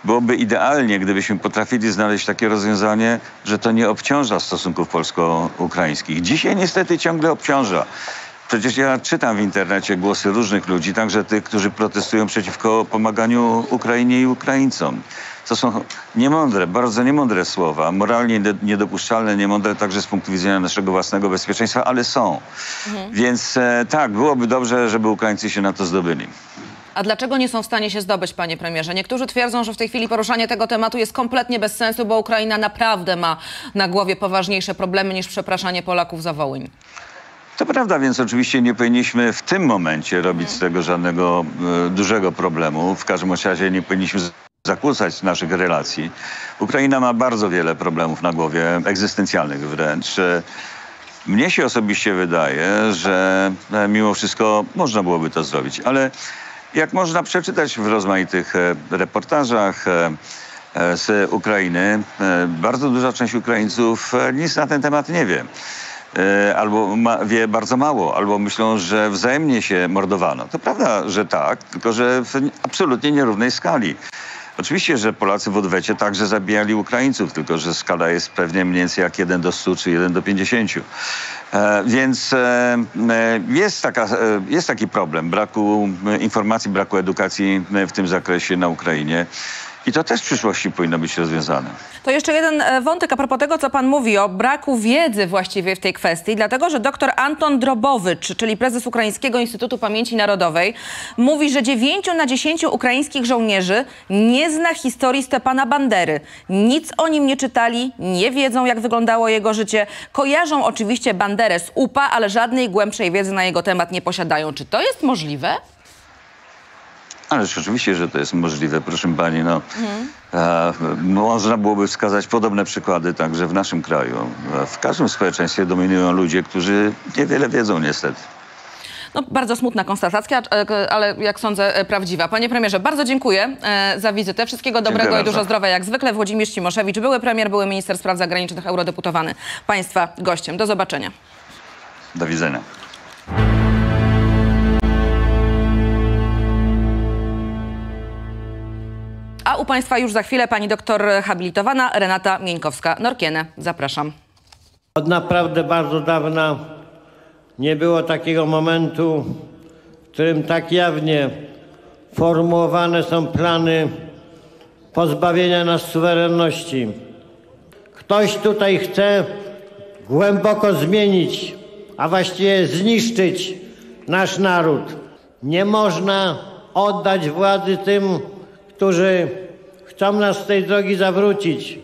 Byłoby idealnie, gdybyśmy potrafili znaleźć takie rozwiązanie, że to nie obciąża stosunków polsko-ukraińskich. Dzisiaj niestety ciągle obciąża. Przecież ja czytam w internecie głosy różnych ludzi, także tych, którzy protestują przeciwko pomaganiu Ukrainie i Ukraińcom. To są niemądre, bardzo niemądre słowa, moralnie nie- niedopuszczalne, niemądre także z punktu widzenia naszego własnego bezpieczeństwa, ale są. Więc e, tak, byłoby dobrze, żeby Ukraińcy się na to zdobyli. A dlaczego nie są w stanie się zdobyć, panie premierze? Niektórzy twierdzą, że w tej chwili poruszanie tego tematu jest kompletnie bez sensu, bo Ukraina naprawdę ma na głowie poważniejsze problemy niż przepraszanie Polaków za Wołyń. To prawda, więc oczywiście nie powinniśmy w tym momencie robić z tego żadnego e, dużego problemu. W każdym razie nie powinniśmy zakłócać naszych relacji. Ukraina ma bardzo wiele problemów na głowie, egzystencjalnych wręcz. Mnie się osobiście wydaje, że e, mimo wszystko można byłoby to zrobić, ale jak można przeczytać w rozmaitych e, reportażach e, z Ukrainy, bardzo duża część Ukraińców nic na ten temat nie wie. Albo ma, wie bardzo mało, albo myślą, że wzajemnie się mordowano. To prawda, że tak, tylko że w absolutnie nierównej skali. Oczywiście, że Polacy w odwecie także zabijali Ukraińców, tylko że skala jest pewnie mniej więcej jak 1 do 100 czy 1 do 50. E, więc e, e, jest, taka, e, jest taki problem braku e, informacji, braku edukacji w tym zakresie na Ukrainie. I to też w przyszłości powinno być rozwiązane. To jeszcze jeden e, wątek a propos tego, co pan mówi o braku wiedzy właściwie w tej kwestii, dlatego że dr Anton Drobowicz, czyli prezes Ukraińskiego Instytutu Pamięci Narodowej, mówi, że 9 na 10 ukraińskich żołnierzy nie zna historii Stepana Bandery. Nic o nim nie czytali, nie wiedzą, jak wyglądało jego życie. Kojarzą oczywiście Banderę z UPA, ale żadnej głębszej wiedzy na jego temat nie posiadają. Czy to jest możliwe? Ależ oczywiście, że to jest możliwe, proszę pani. No, e, można byłoby wskazać podobne przykłady także w naszym kraju. W każdym społeczeństwie dominują ludzie, którzy niewiele wiedzą niestety. No, bardzo smutna konstatacja, e, ale jak sądzę e, prawdziwa. Panie premierze, bardzo dziękuję e, za wizytę. Wszystkiego dobrego i bardzo. dużo zdrowia jak zwykle. Włodzimierz Cimoszewicz, były premier, były minister spraw zagranicznych, eurodeputowany. Państwa gościem. Do zobaczenia. Do widzenia. Państwa już za chwilę pani doktor habilitowana Renata Mieńkowska-Norkiene. Zapraszam. Od naprawdę bardzo dawna nie było takiego momentu, w którym tak jawnie formułowane są plany pozbawienia nas suwerenności. Ktoś tutaj chce głęboko zmienić, a właściwie zniszczyć nasz naród. Nie można oddać władzy tym, którzy chcą nas z tej drogi zawrócić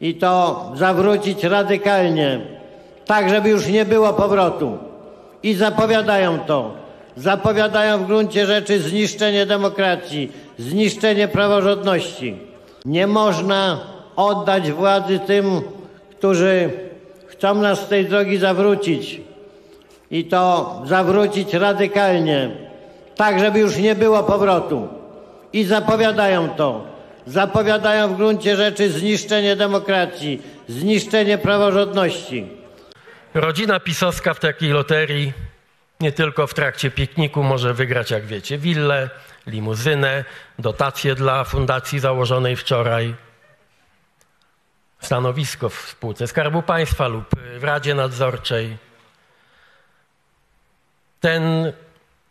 i to zawrócić radykalnie, tak żeby już nie było powrotu. I zapowiadają to. Zapowiadają w gruncie rzeczy zniszczenie demokracji, zniszczenie praworządności. Nie można oddać władzy tym, którzy chcą nas z tej drogi zawrócić i to zawrócić radykalnie, tak żeby już nie było powrotu. I zapowiadają to. Zapowiadają w gruncie rzeczy zniszczenie demokracji, zniszczenie praworządności. Rodzina pisowska w takiej loterii nie tylko w trakcie pikniku może wygrać, jak wiecie, willę, limuzynę, dotacje dla fundacji założonej wczoraj, stanowisko w spółce Skarbu Państwa lub w Radzie Nadzorczej. Ten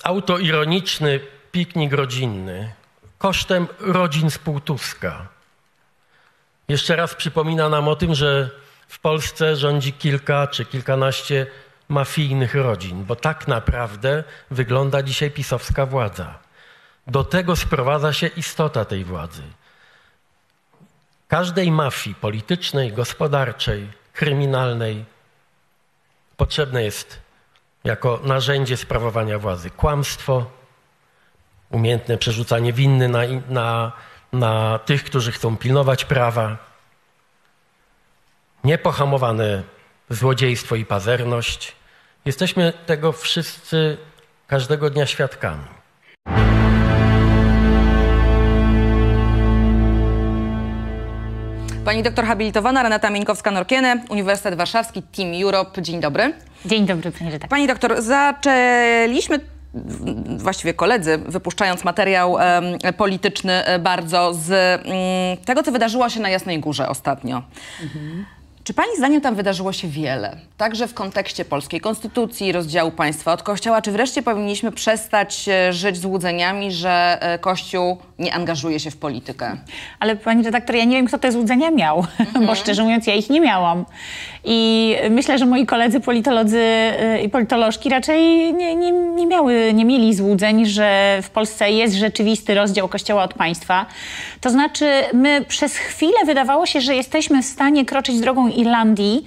autoironiczny piknik rodzinny kosztem rodzin z Półtuska jeszcze raz przypomina nam o tym, że w Polsce rządzi kilka czy kilkanaście mafijnych rodzin, bo tak naprawdę wygląda dzisiaj pisowska władza. Do tego sprowadza się istota tej władzy. Każdej mafii politycznej, gospodarczej, kryminalnej potrzebne jest jako narzędzie sprawowania władzy kłamstwo, umiejętne przerzucanie winy na, na, na tych, którzy chcą pilnować prawa, niepohamowane złodziejstwo i pazerność. Jesteśmy tego wszyscy każdego dnia świadkami. Pani doktor habilitowana Renata Mieńkowska-Norkiene, Uniwersytet Warszawski, Team Europe. Dzień dobry. Dzień dobry, panie redaktorze. Pani doktor, zaczęliśmy, właściwie koledzy, wypuszczając materiał polityczny e, bardzo z mm, tego, co wydarzyło się na Jasnej Górze ostatnio. Czy pani zdaniem tam wydarzyło się wiele? Także w kontekście polskiej konstytucji, rozdziału państwa od kościoła. Czy wreszcie powinniśmy przestać e, żyć złudzeniami, że e, Kościół nie angażuje się w politykę? Ale pani redaktor, ja nie wiem, kto te złudzenia miał, bo szczerze mówiąc, ja ich nie miałam. I myślę, że moi koledzy politolodzy y, i politolożki raczej nie, nie, nie miały, nie mieli złudzeń, że w Polsce jest rzeczywisty rozdział Kościoła od państwa. To znaczy, my przez chwilę wydawało się, że jesteśmy w stanie kroczyć drogą Irlandii,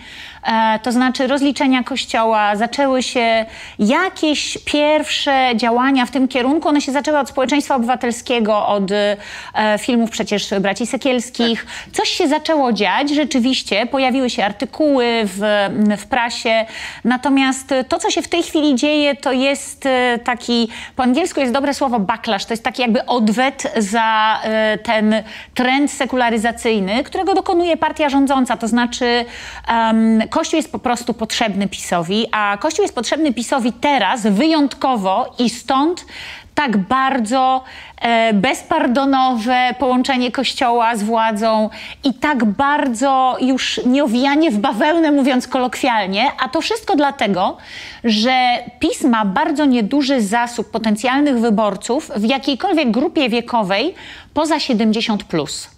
to znaczy rozliczenia Kościoła. Zaczęły się jakieś pierwsze działania w tym kierunku. One się zaczęły od społeczeństwa obywatelskiego, od e, filmów przecież braci Sekielskich. Coś się zaczęło dziać, rzeczywiście. Pojawiły się artykuły w, w prasie. Natomiast to, co się w tej chwili dzieje, to jest e, taki, po angielsku jest dobre słowo backlash, to jest taki jakby odwet za e, ten trend sekularyzacyjny, którego dokonuje partia rządząca. To znaczy em, Kościół jest po prostu potrzebny PiSowi, a Kościół jest potrzebny PiSowi teraz wyjątkowo i stąd tak bardzo e, bezpardonowe połączenie kościoła z władzą i tak bardzo już nieowijanie w bawełnę, mówiąc kolokwialnie, a to wszystko dlatego, że PiS ma bardzo nieduży zasób potencjalnych wyborców w jakiejkolwiek grupie wiekowej poza 70 plus.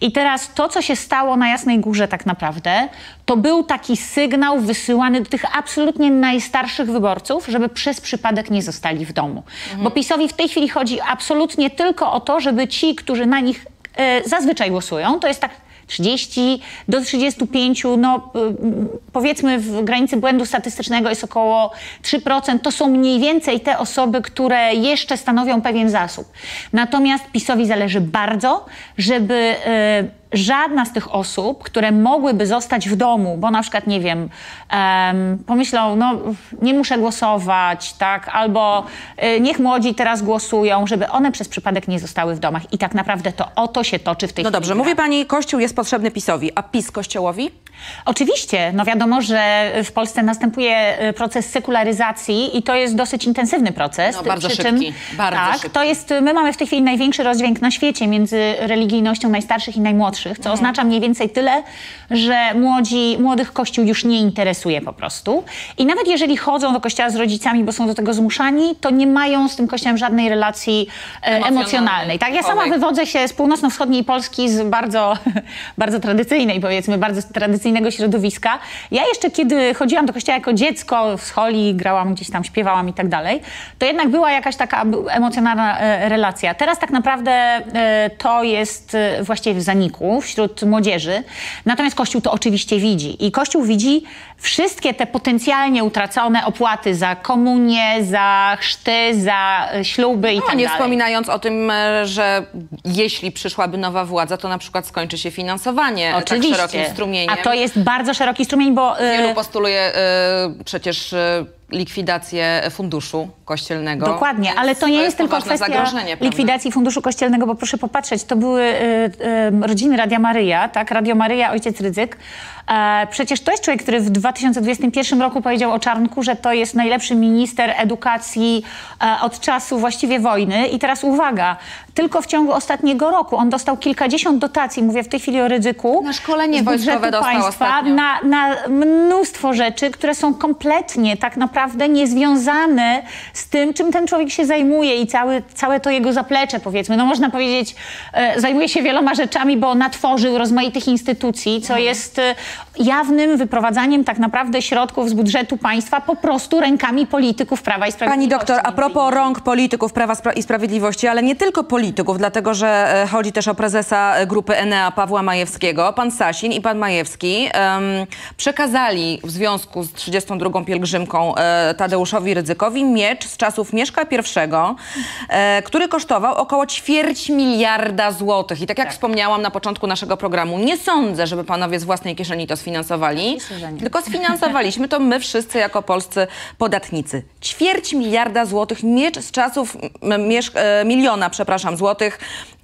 I teraz to, co się stało na Jasnej Górze tak naprawdę, to był taki sygnał wysyłany do tych absolutnie najstarszych wyborców, żeby przez przypadek nie zostali w domu. Bo PiSowi w tej chwili chodzi absolutnie tylko o to, żeby ci, którzy na nich e, zazwyczaj głosują, to jest tak 30 do 35, no y, powiedzmy w granicy błędu statystycznego jest około 3%. To są mniej więcej te osoby, które jeszcze stanowią pewien zasób. Natomiast PiSowi zależy bardzo, żeby y, żadna z tych osób, które mogłyby zostać w domu, bo na przykład, nie wiem, em, pomyślą, no nie muszę głosować, tak, albo y, niech młodzi teraz głosują, żeby one przez przypadek nie zostały w domach. I tak naprawdę to o to się toczy w tej No chwili. dobrze, gra. mówi pani, Kościół jest potrzebny PiSowi, a PiS Kościołowi? Oczywiście, no wiadomo, że w Polsce następuje y, proces sekularyzacji i to jest dosyć intensywny proces. No, bardzo przy szybki, czym, bardzo tak, szybki. to jest, my mamy w tej chwili największy rozdźwięk na świecie między religijnością najstarszych i najmłodszych, co oznacza mniej więcej tyle, że młodzi, młodych Kościół już nie interesuje po prostu. I nawet jeżeli chodzą do kościoła z rodzicami, bo są do tego zmuszani, to nie mają z tym kościołem żadnej relacji e, Emocjonalnej, emocjonalnej. Tak? Ja sama wywodzę się z północno-wschodniej Polski, z bardzo, bardzo tradycyjnej, powiedzmy, bardzo tradycyjnego środowiska. Ja jeszcze kiedy chodziłam do kościoła jako dziecko, w scholi, grałam gdzieś tam, śpiewałam i tak dalej, to jednak była jakaś taka emocjonalna e, relacja. Teraz tak naprawdę e, to jest e, właściwie w zaniku wśród młodzieży. Natomiast Kościół to oczywiście widzi. I Kościół widzi wszystkie te potencjalnie utracone opłaty za komunię, za chrzty, za śluby i No, tak nie dalej. wspominając o tym, że jeśli przyszłaby nowa władza, to na przykład skończy się finansowanie Oczywiście. tak szerokim strumieniem. A to jest bardzo szeroki strumień, bo Wielu postuluje e, przecież e, likwidację funduszu kościelnego. Dokładnie, Więc ale to nie jest, tylko kwestia likwidacji Funduszu Kościelnego, bo proszę popatrzeć, to były y, y, rodziny Radia Maryja, tak? Radio Maryja, ojciec Rydzyk. E, przecież to jest człowiek, który w 2021 roku powiedział o Czarnku, że to jest najlepszy minister edukacji e, od czasu właściwie wojny. I teraz uwaga, tylko w ciągu ostatniego roku on dostał kilkadziesiąt dotacji, mówię w tej chwili o Rydzyku. Na szkolenie wojskowe dostał państwa, ostatnio. na, na mnóstwo rzeczy, które są kompletnie tak naprawdę niezwiązane z tym, czym ten człowiek się zajmuje i cały, całe to jego zaplecze, powiedzmy. No można powiedzieć, e, zajmuje się wieloma rzeczami, bo natworzył rozmaitych instytucji, co Mhm. jest e, jawnym wyprowadzaniem tak naprawdę środków z budżetu państwa po prostu rękami polityków Prawa i Pani Sprawiedliwości. doktor, a propos rąk polityków Prawa i Sprawiedliwości, ale nie tylko polityków, dlatego że e, chodzi też o prezesa grupy Enea Pawła Majewskiego. Pan Sasin i pan Majewski em, przekazali w związku z 32. pielgrzymką Tadeuszowi Rydzykowi miecz z czasów Mieszka I, e, który kosztował około ćwierć miliarda złotych. I tak jak wspomniałam na początku naszego programu, nie sądzę, żeby panowie z własnej kieszeni to sfinansowali, Myślę, tylko sfinansowaliśmy to my wszyscy jako polscy podatnicy. Ćwierć miliarda złotych, miecz z czasów e, miliona, przepraszam, złotych,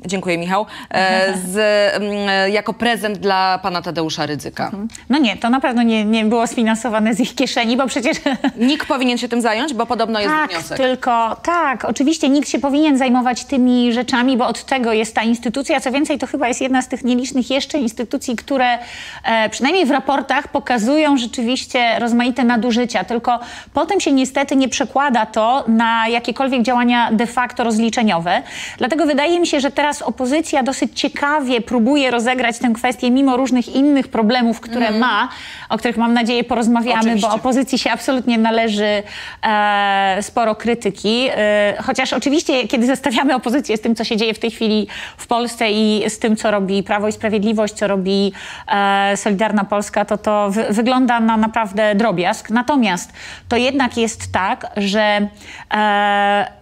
dziękuję Michał, e, z, jako prezent dla pana Tadeusza Rydzyka. No nie, to na pewno nie, nie było sfinansowane z ich kieszeni, bo przecież Nie NIK powinien się tym zająć, bo podobno jest tak, wniosek. tylko tak, oczywiście nikt się powinien zajmować tymi rzeczami, bo od tego jest ta instytucja. Co więcej, to chyba jest jedna z tych nielicznych jeszcze instytucji, które e, przynajmniej w raportach pokazują rzeczywiście rozmaite nadużycia. Tylko potem się niestety nie przekłada to na jakiekolwiek działania de facto rozliczeniowe. Dlatego wydaje mi się, że teraz opozycja dosyć ciekawie próbuje rozegrać tę kwestię mimo różnych innych problemów, które ma, o których mam nadzieję porozmawiamy. Oczywiście. bo opozycji się absolutnie należy e, sporo krytyki. E, chociaż oczywiście, kiedy zestawiamy opozycję z tym, co się dzieje w tej chwili w Polsce i z tym, co robi Prawo i Sprawiedliwość, co robi e, Solidarna Polska, to to wy, wygląda na naprawdę drobiazg. Natomiast to jednak jest tak, że e,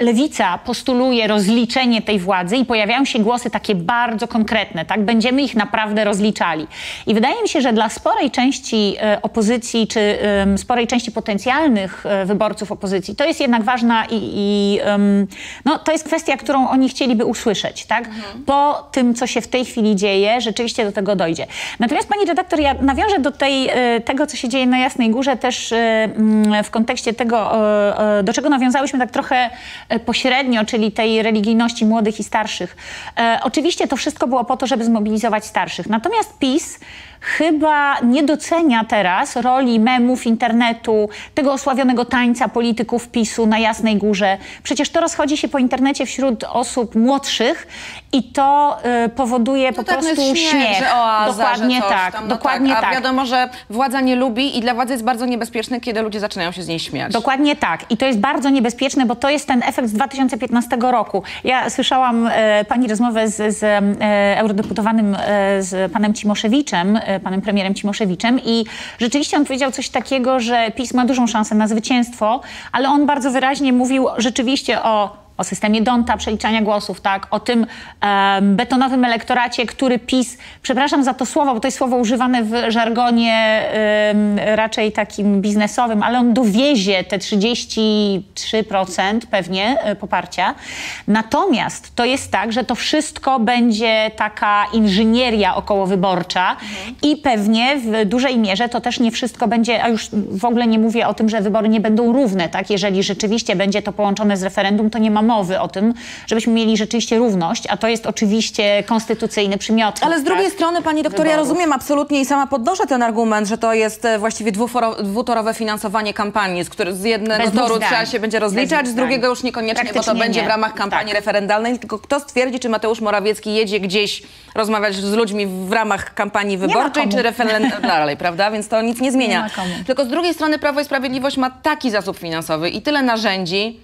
Lewica postuluje rozliczenie tej władzy i pojawiają się głosy takie bardzo konkretne, tak? Będziemy ich naprawdę rozliczali. I wydaje mi się, że dla sporej części e, opozycji, czy sporej części potencjalnych e, wyborców opozycji, to jest jednak ważna i, i no, to jest kwestia, którą oni chcieliby usłyszeć, tak? Po tym, co się w tej chwili dzieje, rzeczywiście do tego dojdzie. Natomiast pani redaktor, ja nawiążę do tej, e, tego, co się dzieje na Jasnej Górze też w kontekście tego, do czego nawiązałyśmy tak trochę pośrednio, czyli tej religijności młodych i starszych. E, oczywiście to wszystko było po to, żeby zmobilizować starszych. Natomiast PiS chyba nie docenia teraz roli memów, internetu, tego osławionego tańca polityków PiSu na Jasnej Górze. Przecież to rozchodzi się po internecie wśród osób młodszych i to e, powoduje po tak, no prostu jest śmiech, śmiech. Oaza, dokładnie coś tak, tam, no dokładnie tak. tak. A wiadomo, że władza nie lubi i dla władzy jest bardzo niebezpieczne, kiedy ludzie zaczynają się z niej śmiać. Dokładnie tak. I to jest bardzo niebezpieczne, bo to jest ten efekt z 2015 roku. Ja słyszałam e, pani rozmowę z, z e, eurodeputowanym e, z panem Cimoszewiczem, e, panem premierem Cimoszewiczem i rzeczywiście on powiedział coś takiego, że PiS ma dużą szansę na zwycięstwo, ale on bardzo wyraźnie mówił rzeczywiście o o systemie Donta, przeliczania głosów, tak, o tym betonowym elektoracie, który PiS, przepraszam za to słowo, bo to jest słowo używane w żargonie raczej takim biznesowym, ale on dowiezie te 33% pewnie e, poparcia. Natomiast to jest tak, że to wszystko będzie taka inżynieria okołowyborcza i pewnie w dużej mierze to też nie wszystko będzie, a już w ogóle nie mówię o tym, że wybory nie będą równe, tak? Jeżeli rzeczywiście będzie to połączone z referendum, to nie ma mowy o tym, żebyśmy mieli rzeczywiście równość, a to jest oczywiście konstytucyjny przymiotnik. Ale z drugiej tak? strony, pani doktor, ja Wyborów. rozumiem absolutnie i sama podnoszę ten argument, że to jest e, właściwie dwutorowe finansowanie kampanii, z, który, z jednego Bez toru trzeba się będzie rozliczać, z drugiego już niekoniecznie, bo to będzie nie. w ramach kampanii Tak. referendalnej. Tylko kto stwierdzi, czy Mateusz Morawiecki jedzie gdzieś rozmawiać z ludźmi w ramach kampanii wyborczej, czy referendalnej, prawda? Więc to nic nie zmienia. komu. Tylko z drugiej strony Prawo i Sprawiedliwość ma taki zasób finansowy i tyle narzędzi,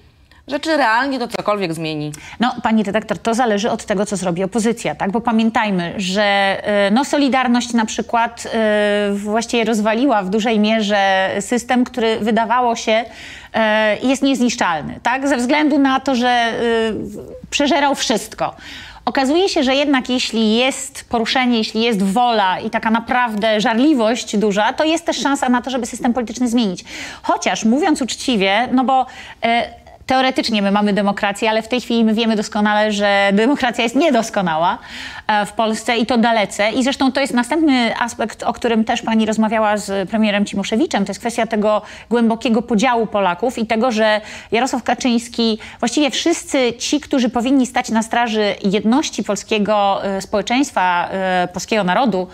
że czy realnie to cokolwiek zmieni? No, pani redaktor, to zależy od tego, co zrobi opozycja, tak? Bo pamiętajmy, że e, no, Solidarność na przykład e, właściwie rozwaliła w dużej mierze system, który wydawało się e, jest niezniszczalny, tak? Ze względu na to, że przeżerał wszystko. Okazuje się, że jednak jeśli jest poruszenie, jeśli jest wola i taka naprawdę żarliwość duża, to jest też szansa na to, żeby system polityczny zmienić. Chociaż mówiąc uczciwie, no bo teoretycznie my mamy demokrację, ale w tej chwili my wiemy doskonale, że demokracja jest niedoskonała e, w Polsce i to dalece. I zresztą to jest następny aspekt, o którym też pani rozmawiała z premierem Cimoszewiczem. To jest kwestia tego głębokiego podziału Polaków i tego, że Jarosław Kaczyński, właściwie wszyscy ci, którzy powinni stać na straży jedności polskiego e, społeczeństwa, e, polskiego narodu,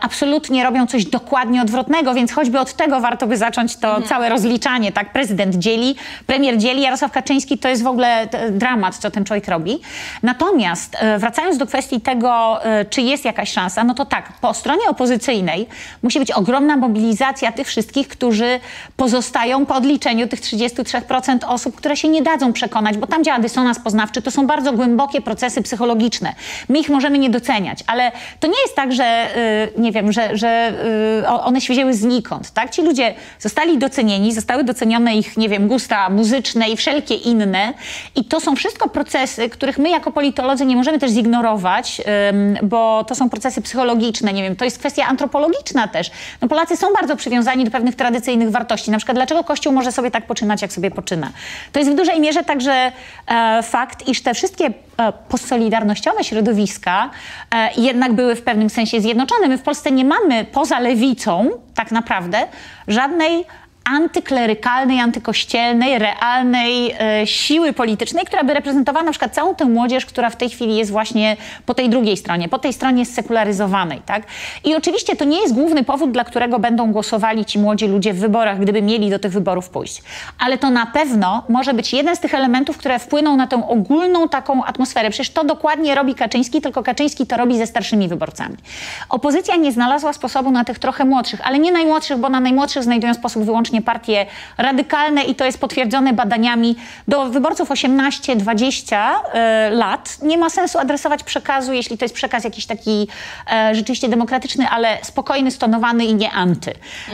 absolutnie robią coś dokładnie odwrotnego, więc choćby od tego warto by zacząć to całe rozliczanie, tak? Prezydent dzieli, premier dzieli, Jarosław Kaczyński to jest w ogóle t- dramat, co ten człowiek robi. Natomiast e, wracając do kwestii tego, e, czy jest jakaś szansa, no to tak, po stronie opozycyjnej musi być ogromna mobilizacja tych wszystkich, którzy pozostają po odliczeniu tych 33% osób, które się nie dadzą przekonać, bo tam działa dysonans poznawczy, to są bardzo głębokie procesy psychologiczne. My ich możemy nie doceniać, ale to nie jest tak, że nie wiem, że, że y, one świeziły znikąd, tak? Ci ludzie zostali docenieni, zostały docenione ich, nie wiem, gusta muzyczne i wszelkie inne i to są wszystko procesy, których my jako politolodzy nie możemy też zignorować, bo to są procesy psychologiczne, nie wiem, to jest kwestia antropologiczna też. No Polacy są bardzo przywiązani do pewnych tradycyjnych wartości, na przykład dlaczego Kościół może sobie tak poczynać, jak sobie poczyna. To jest w dużej mierze także e, fakt, iż te wszystkie e, postsolidarnościowe środowiska e, jednak były w pewnym sensie zjednoczone. My w Polsce nie mamy poza lewicą tak naprawdę żadnej antyklerykalnej, antykościelnej, realnej e, siły politycznej, która by reprezentowała na przykład całą tę młodzież, która w tej chwili jest właśnie po tej drugiej stronie, po tej stronie sekularyzowanej. Tak? I oczywiście to nie jest główny powód, dla którego będą głosowali ci młodzi ludzie w wyborach, gdyby mieli do tych wyborów pójść. Ale to na pewno może być jeden z tych elementów, które wpłyną na tę ogólną taką atmosferę. Przecież to dokładnie robi Kaczyński, tylko Kaczyński to robi ze starszymi wyborcami. Opozycja nie znalazła sposobu na tych trochę młodszych, ale nie najmłodszych, bo na najmłodszych znajdują sposób wyłącznie partie radykalne i to jest potwierdzone badaniami. Do wyborców 18-20 e, lat nie ma sensu adresować przekazu, jeśli to jest przekaz jakiś taki e, rzeczywiście demokratyczny, ale spokojny, stonowany i nie anty.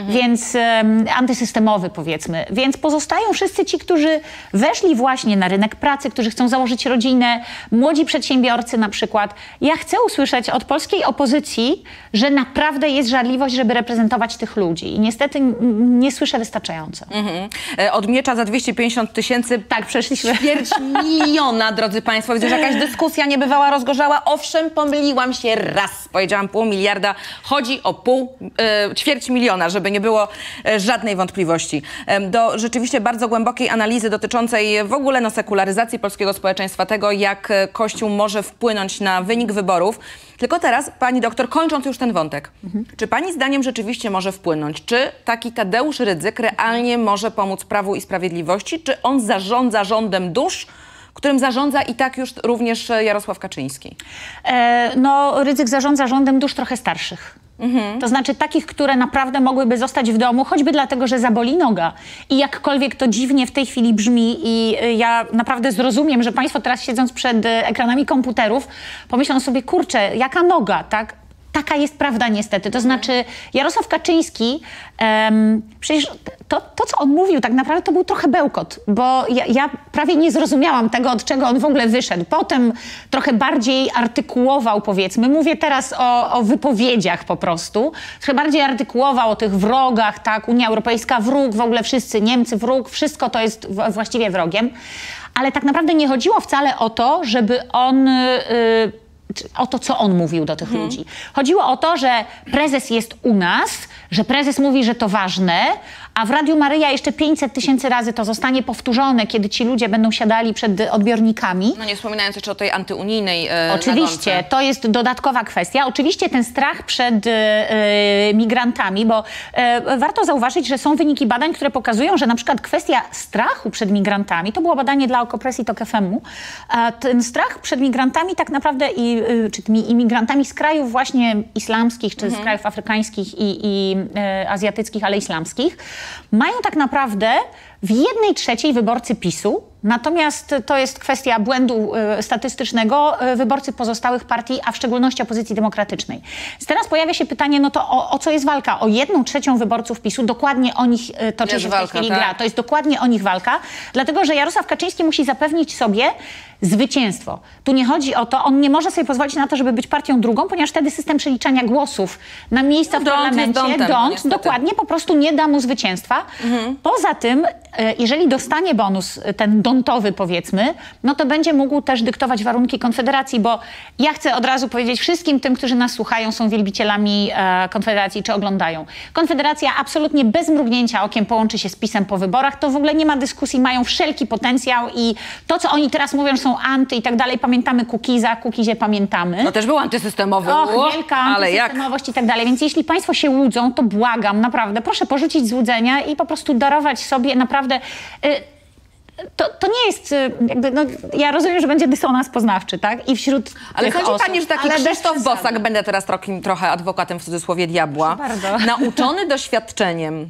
Więc e, antysystemowy powiedzmy. Więc pozostają wszyscy ci, którzy weszli właśnie na rynek pracy, którzy chcą założyć rodzinę, młodzi przedsiębiorcy na przykład. Ja chcę usłyszeć od polskiej opozycji, że naprawdę jest żarliwość, żeby reprezentować tych ludzi. I niestety nie słyszę wystarczająco. Mhm. E, Od miecza za 250 tysięcy. Tak, przeszliśmy. Ćwierć miliona, drodzy Państwo. Widzę, że jakaś dyskusja nie bywała rozgorzała. Owszem, pomyliłam się raz. Powiedziałam pół miliarda. Chodzi o pół, e, ćwierć miliona, żeby nie było e, żadnej wątpliwości. Do rzeczywiście bardzo głębokiej analizy dotyczącej w ogóle no, sekularyzacji polskiego społeczeństwa, tego jak e, Kościół może wpłynąć na wynik wyborów. Tylko teraz, pani doktor, kończąc już ten wątek, czy pani zdaniem rzeczywiście może wpłynąć? Czy taki Tadeusz Rydzyk realnie może pomóc Prawu i Sprawiedliwości? Czy on zarządza rządem dusz, którym zarządza i tak już również e, Jarosław Kaczyński? E, no, Rydzyk zarządza rządem dusz trochę starszych. To znaczy takich, które naprawdę mogłyby zostać w domu, choćby dlatego, że zaboli noga. I jakkolwiek to dziwnie w tej chwili brzmi i y, ja naprawdę zrozumiem, że państwo teraz siedząc przed y, ekranami komputerów pomyślą sobie, kurczę, jaka noga, tak? Taka jest prawda niestety. To znaczy Jarosław Kaczyński, em, przecież to, to, co on mówił, tak naprawdę to był trochę bełkot, bo ja, ja prawie nie zrozumiałam tego, od czego on w ogóle wyszedł. Potem trochę bardziej artykułował, powiedzmy. Mówię teraz o, o wypowiedziach po prostu. Trochę bardziej artykułował o tych wrogach, tak? Unia Europejska wróg, w ogóle wszyscy Niemcy wróg, wszystko to jest w, właściwie wrogiem. Ale tak naprawdę nie chodziło wcale o to, żeby on... y, czy- o to, co on mówił do tych ludzi. Chodziło o to, że prezes jest u nas, że prezes mówi, że to ważne, a w Radiu Maryja jeszcze 500 tysięcy razy to zostanie powtórzone, kiedy ci ludzie będą siadali przed odbiornikami. No nie wspominając jeszcze o tej antyunijnej e, Oczywiście, to jest dodatkowa kwestia. Oczywiście ten strach przed e, e, migrantami, bo e, warto zauważyć, że są wyniki badań, które pokazują, że na przykład kwestia strachu przed migrantami, to było badanie dla Okopresji Tok FM-u, a ten strach przed migrantami tak naprawdę, i, y, czy tymi imigrantami z krajów właśnie islamskich, czy z krajów afrykańskich i, i e, azjatyckich, ale islamskich, mają tak naprawdę w jednej trzeciej wyborcy PiSu, natomiast to jest kwestia błędu e, statystycznego e, wyborcy pozostałych partii, a w szczególności opozycji demokratycznej. Teraz pojawia się pytanie, no to o, o co jest walka? O jedną trzecią wyborców PiSu, dokładnie o nich e, toczy Jest się w tej walka, chwili tak. gra. To jest dokładnie o nich walka, dlatego że Jarosław Kaczyński musi zapewnić sobie zwycięstwo. Tu nie chodzi o to, on nie może sobie pozwolić na to, żeby być partią drugą, ponieważ wtedy system przeliczania głosów na miejsca w No, jest parlamencie, dątem, no, dokładnie, po prostu nie da mu zwycięstwa. Poza tym, jeżeli dostanie bonus, ten dontowy powiedzmy, no to będzie mógł też dyktować warunki Konfederacji, bo ja chcę od razu powiedzieć wszystkim tym, którzy nas słuchają, są wielbicielami e, Konfederacji czy oglądają. Konfederacja absolutnie bez mrugnięcia okiem połączy się z PiSem po wyborach. To w ogóle nie ma dyskusji, mają wszelki potencjał i to, co oni teraz mówią, są anty i tak dalej, pamiętamy Kukiza, Kukizie pamiętamy. No też był antysystemowy. Och, wielka antysystemowość i tak dalej. Więc jeśli Państwo się łudzą, to błagam, naprawdę, proszę porzucić złudzenia i po prostu darować sobie naprawdę... Y, to, to nie jest, y, jakby, no, ja rozumiem, że będzie dysonans poznawczy, tak? I wśród Ale tych sądzi osób, pani, że taki Krzysztof. Bosak, będę teraz trochę, trochę adwokatem w cudzysłowie diabła, bardzo. nauczony doświadczeniem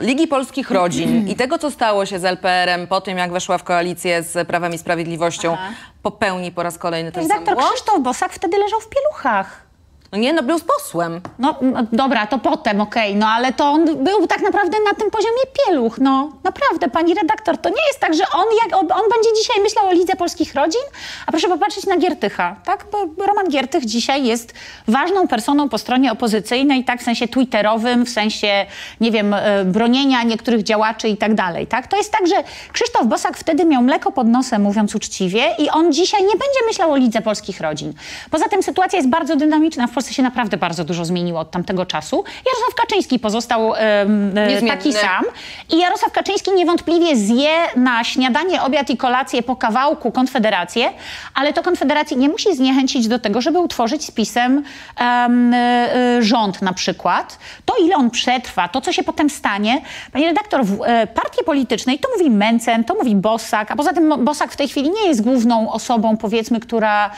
Ligi Polskich Rodzin i tego, co stało się z LPR-em po tym, jak weszła w koalicję z Prawem i Sprawiedliwością, popełni po raz kolejny ten sam Redaktor błąd? Krzysztof Bosak wtedy leżał w pieluchach. No nie, no był posłem. No m, dobra, to potem, okej, no ale to on był tak naprawdę na tym poziomie pieluch, no. Naprawdę, pani redaktor, to nie jest tak, że on, jak, on będzie dzisiaj myślał o Lidze Polskich Rodzin, a proszę popatrzeć na Giertycha, tak, bo Roman Giertych dzisiaj jest ważną personą po stronie opozycyjnej, tak, w sensie twitterowym, w sensie, nie wiem, e, bronienia niektórych działaczy i tak dalej, tak, to jest tak, że Krzysztof Bosak wtedy miał mleko pod nosem, mówiąc uczciwie i on dzisiaj nie będzie myślał o Lidze Polskich Rodzin. Poza tym sytuacja jest bardzo dynamiczna w polskim Polsce się naprawdę bardzo dużo zmieniło od tamtego czasu. Jarosław Kaczyński pozostał Niezmienny. taki sam i Jarosław Kaczyński niewątpliwie zje na śniadanie, obiad i kolację po kawałku Konfederację, ale to Konfederacji nie musi zniechęcić do tego, żeby utworzyć z PiSem em, e, rząd na przykład. To ile on przetrwa, to co się potem stanie. Pani redaktor, w partii politycznej to mówi Mencen, to mówi Bosak, a poza tym Bosak w tej chwili nie jest główną osobą, powiedzmy, która,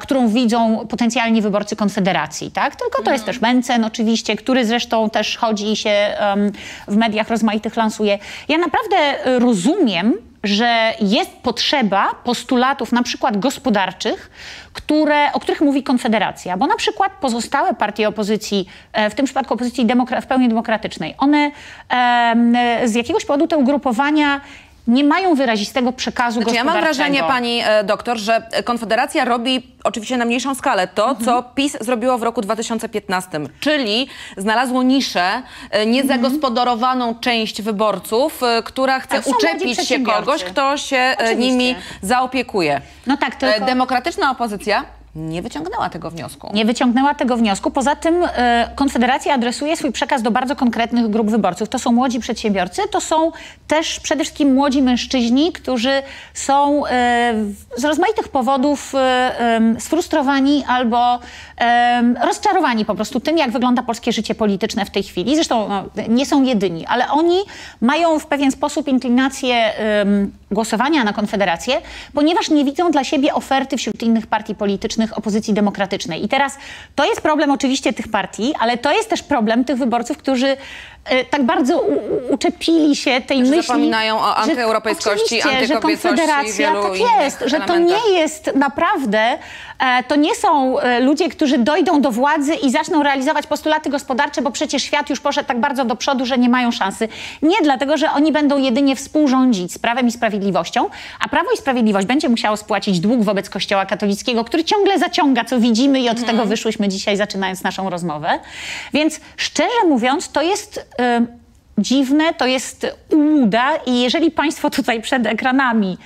którą widzą potencjalni wyborcy Konfederacji, tak? Tylko to jest też Mencen oczywiście, który zresztą też chodzi i się em, w mediach rozmaitych lansuje. Ja naprawdę e, rozumiem, że jest potrzeba postulatów na przykład gospodarczych, które, o których mówi Konfederacja, bo na przykład pozostałe partie opozycji, e, w tym przypadku opozycji w pełni demokratycznej, one e, z jakiegoś powodu te ugrupowania nie mają wyrazistego przekazu Znaczy, ja mam wrażenie, pani e, doktor, że Konfederacja robi oczywiście na mniejszą skalę to, Mhm. co PiS zrobiło w roku 2015, czyli znalazło niszę, e, niezagospodarowaną część wyborców, e, która chce Tak, uczepić się kogoś, kto się Oczywiście. nimi zaopiekuje. No tak, tylko... Demokratyczna opozycja nie wyciągnęła tego wniosku. nie wyciągnęła tego wniosku. Poza tym e, Konfederacja adresuje swój przekaz do bardzo konkretnych grup wyborców. To są młodzi przedsiębiorcy, to są też przede wszystkim młodzi mężczyźni, którzy są e, z rozmaitych powodów e, sfrustrowani albo rozczarowani po prostu tym, jak wygląda polskie życie polityczne w tej chwili. Zresztą no, nie są jedyni, ale oni mają w pewien sposób inklinację głosowania na Konfederację, ponieważ nie widzą dla siebie oferty wśród innych partii politycznych opozycji demokratycznej. I teraz to jest problem oczywiście tych partii, ale to jest też problem tych wyborców, którzy tak bardzo u, uczepili się tej Że myśli. zapominają o że- antyeuropejskości, że antykobiecości i Konfederacja tak jest, że to elementach. nie jest naprawdę, e, to nie są e, ludzie, którzy dojdą do władzy i zaczną realizować postulaty gospodarcze, bo przecież świat już poszedł tak bardzo do przodu, że nie mają szansy. Nie dlatego, że oni będą jedynie współrządzić z Prawem i Sprawiedliwością, a Prawo i Sprawiedliwość będzie musiało spłacić dług wobec Kościoła katolickiego, który ciągle zaciąga, co widzimy i od Mhm. tego wyszłyśmy dzisiaj, zaczynając naszą rozmowę. Więc szczerze mówiąc, to jest... dziwne, to jest ułuda i jeżeli Państwo tutaj przed ekranami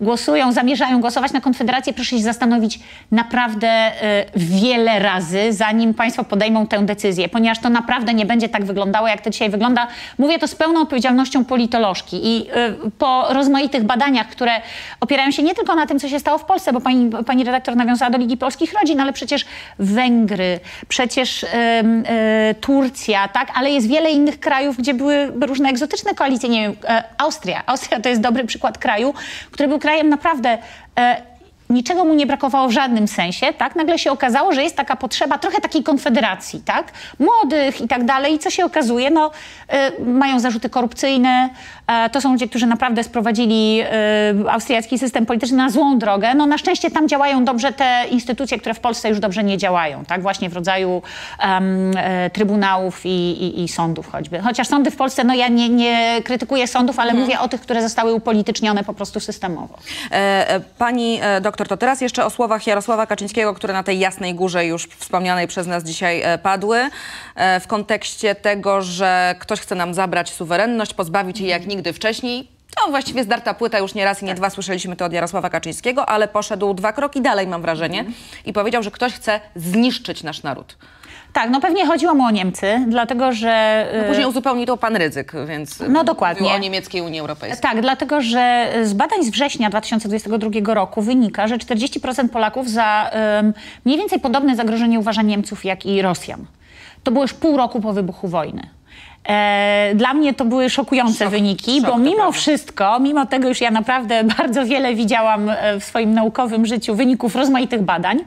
głosują, zamierzają głosować na Konfederację, proszę się zastanowić naprawdę e, wiele razy, zanim Państwo podejmą tę decyzję, ponieważ to naprawdę nie będzie tak wyglądało, jak to dzisiaj wygląda. Mówię to z pełną odpowiedzialnością politolożki i e, po rozmaitych badaniach, które opierają się nie tylko na tym, co się stało w Polsce, bo pani, pani redaktor nawiązała do Ligi Polskich Rodzin, ale przecież Węgry, przecież e, Turcja, tak, ale jest wiele innych krajów, gdzie były różne egzotyczne koalicje, nie wiem, Austria. Austria to jest dobry przykład kraju, który był krajem naprawdę e, niczego mu nie brakowało w żadnym sensie, tak? Nagle się okazało, że jest taka potrzeba trochę takiej konfederacji, tak? Młodych i tak dalej. I co się okazuje? No, y, mają zarzuty korupcyjne. E, to są ludzie, którzy naprawdę sprowadzili y, austriacki system polityczny na złą drogę. No, na szczęście tam działają dobrze te instytucje, które w Polsce już dobrze nie działają, tak? Właśnie w rodzaju e, trybunałów i, i, i sądów choćby. Chociaż sądy w Polsce, no ja nie, nie krytykuję sądów, ale mówię o tych, które zostały upolitycznione po prostu systemowo. E, e, Pani e, doktor, to teraz jeszcze o słowach Jarosława Kaczyńskiego, które na tej Jasnej Górze już wspomnianej przez nas dzisiaj e, padły, e, w kontekście tego, że ktoś chce nam zabrać suwerenność, pozbawić jej jak nigdy wcześniej. To właściwie zdarta płyta, już nie raz i nie dwa słyszeliśmy to od Jarosława Kaczyńskiego, ale poszedł dwa kroki dalej, mam wrażenie, i powiedział, że ktoś chce zniszczyć nasz naród. Tak, no pewnie chodziło mu o Niemcy, dlatego że... y, Później uzupełnił to pan Rydzyk, więc No dokładnie. o niemieckiej Unii Europejskiej. Tak, dlatego że z badań z września 2022 roku wynika, że 40% Polaków za um, mniej więcej podobne zagrożenie uważa Niemców jak i Rosjan. To było już pół roku po wybuchu wojny. E, Dla mnie to były szokujące Szok, wyniki, szok, bo mimo prawda. wszystko, mimo tego już ja naprawdę bardzo wiele widziałam e, w swoim naukowym życiu wyników rozmaitych badań,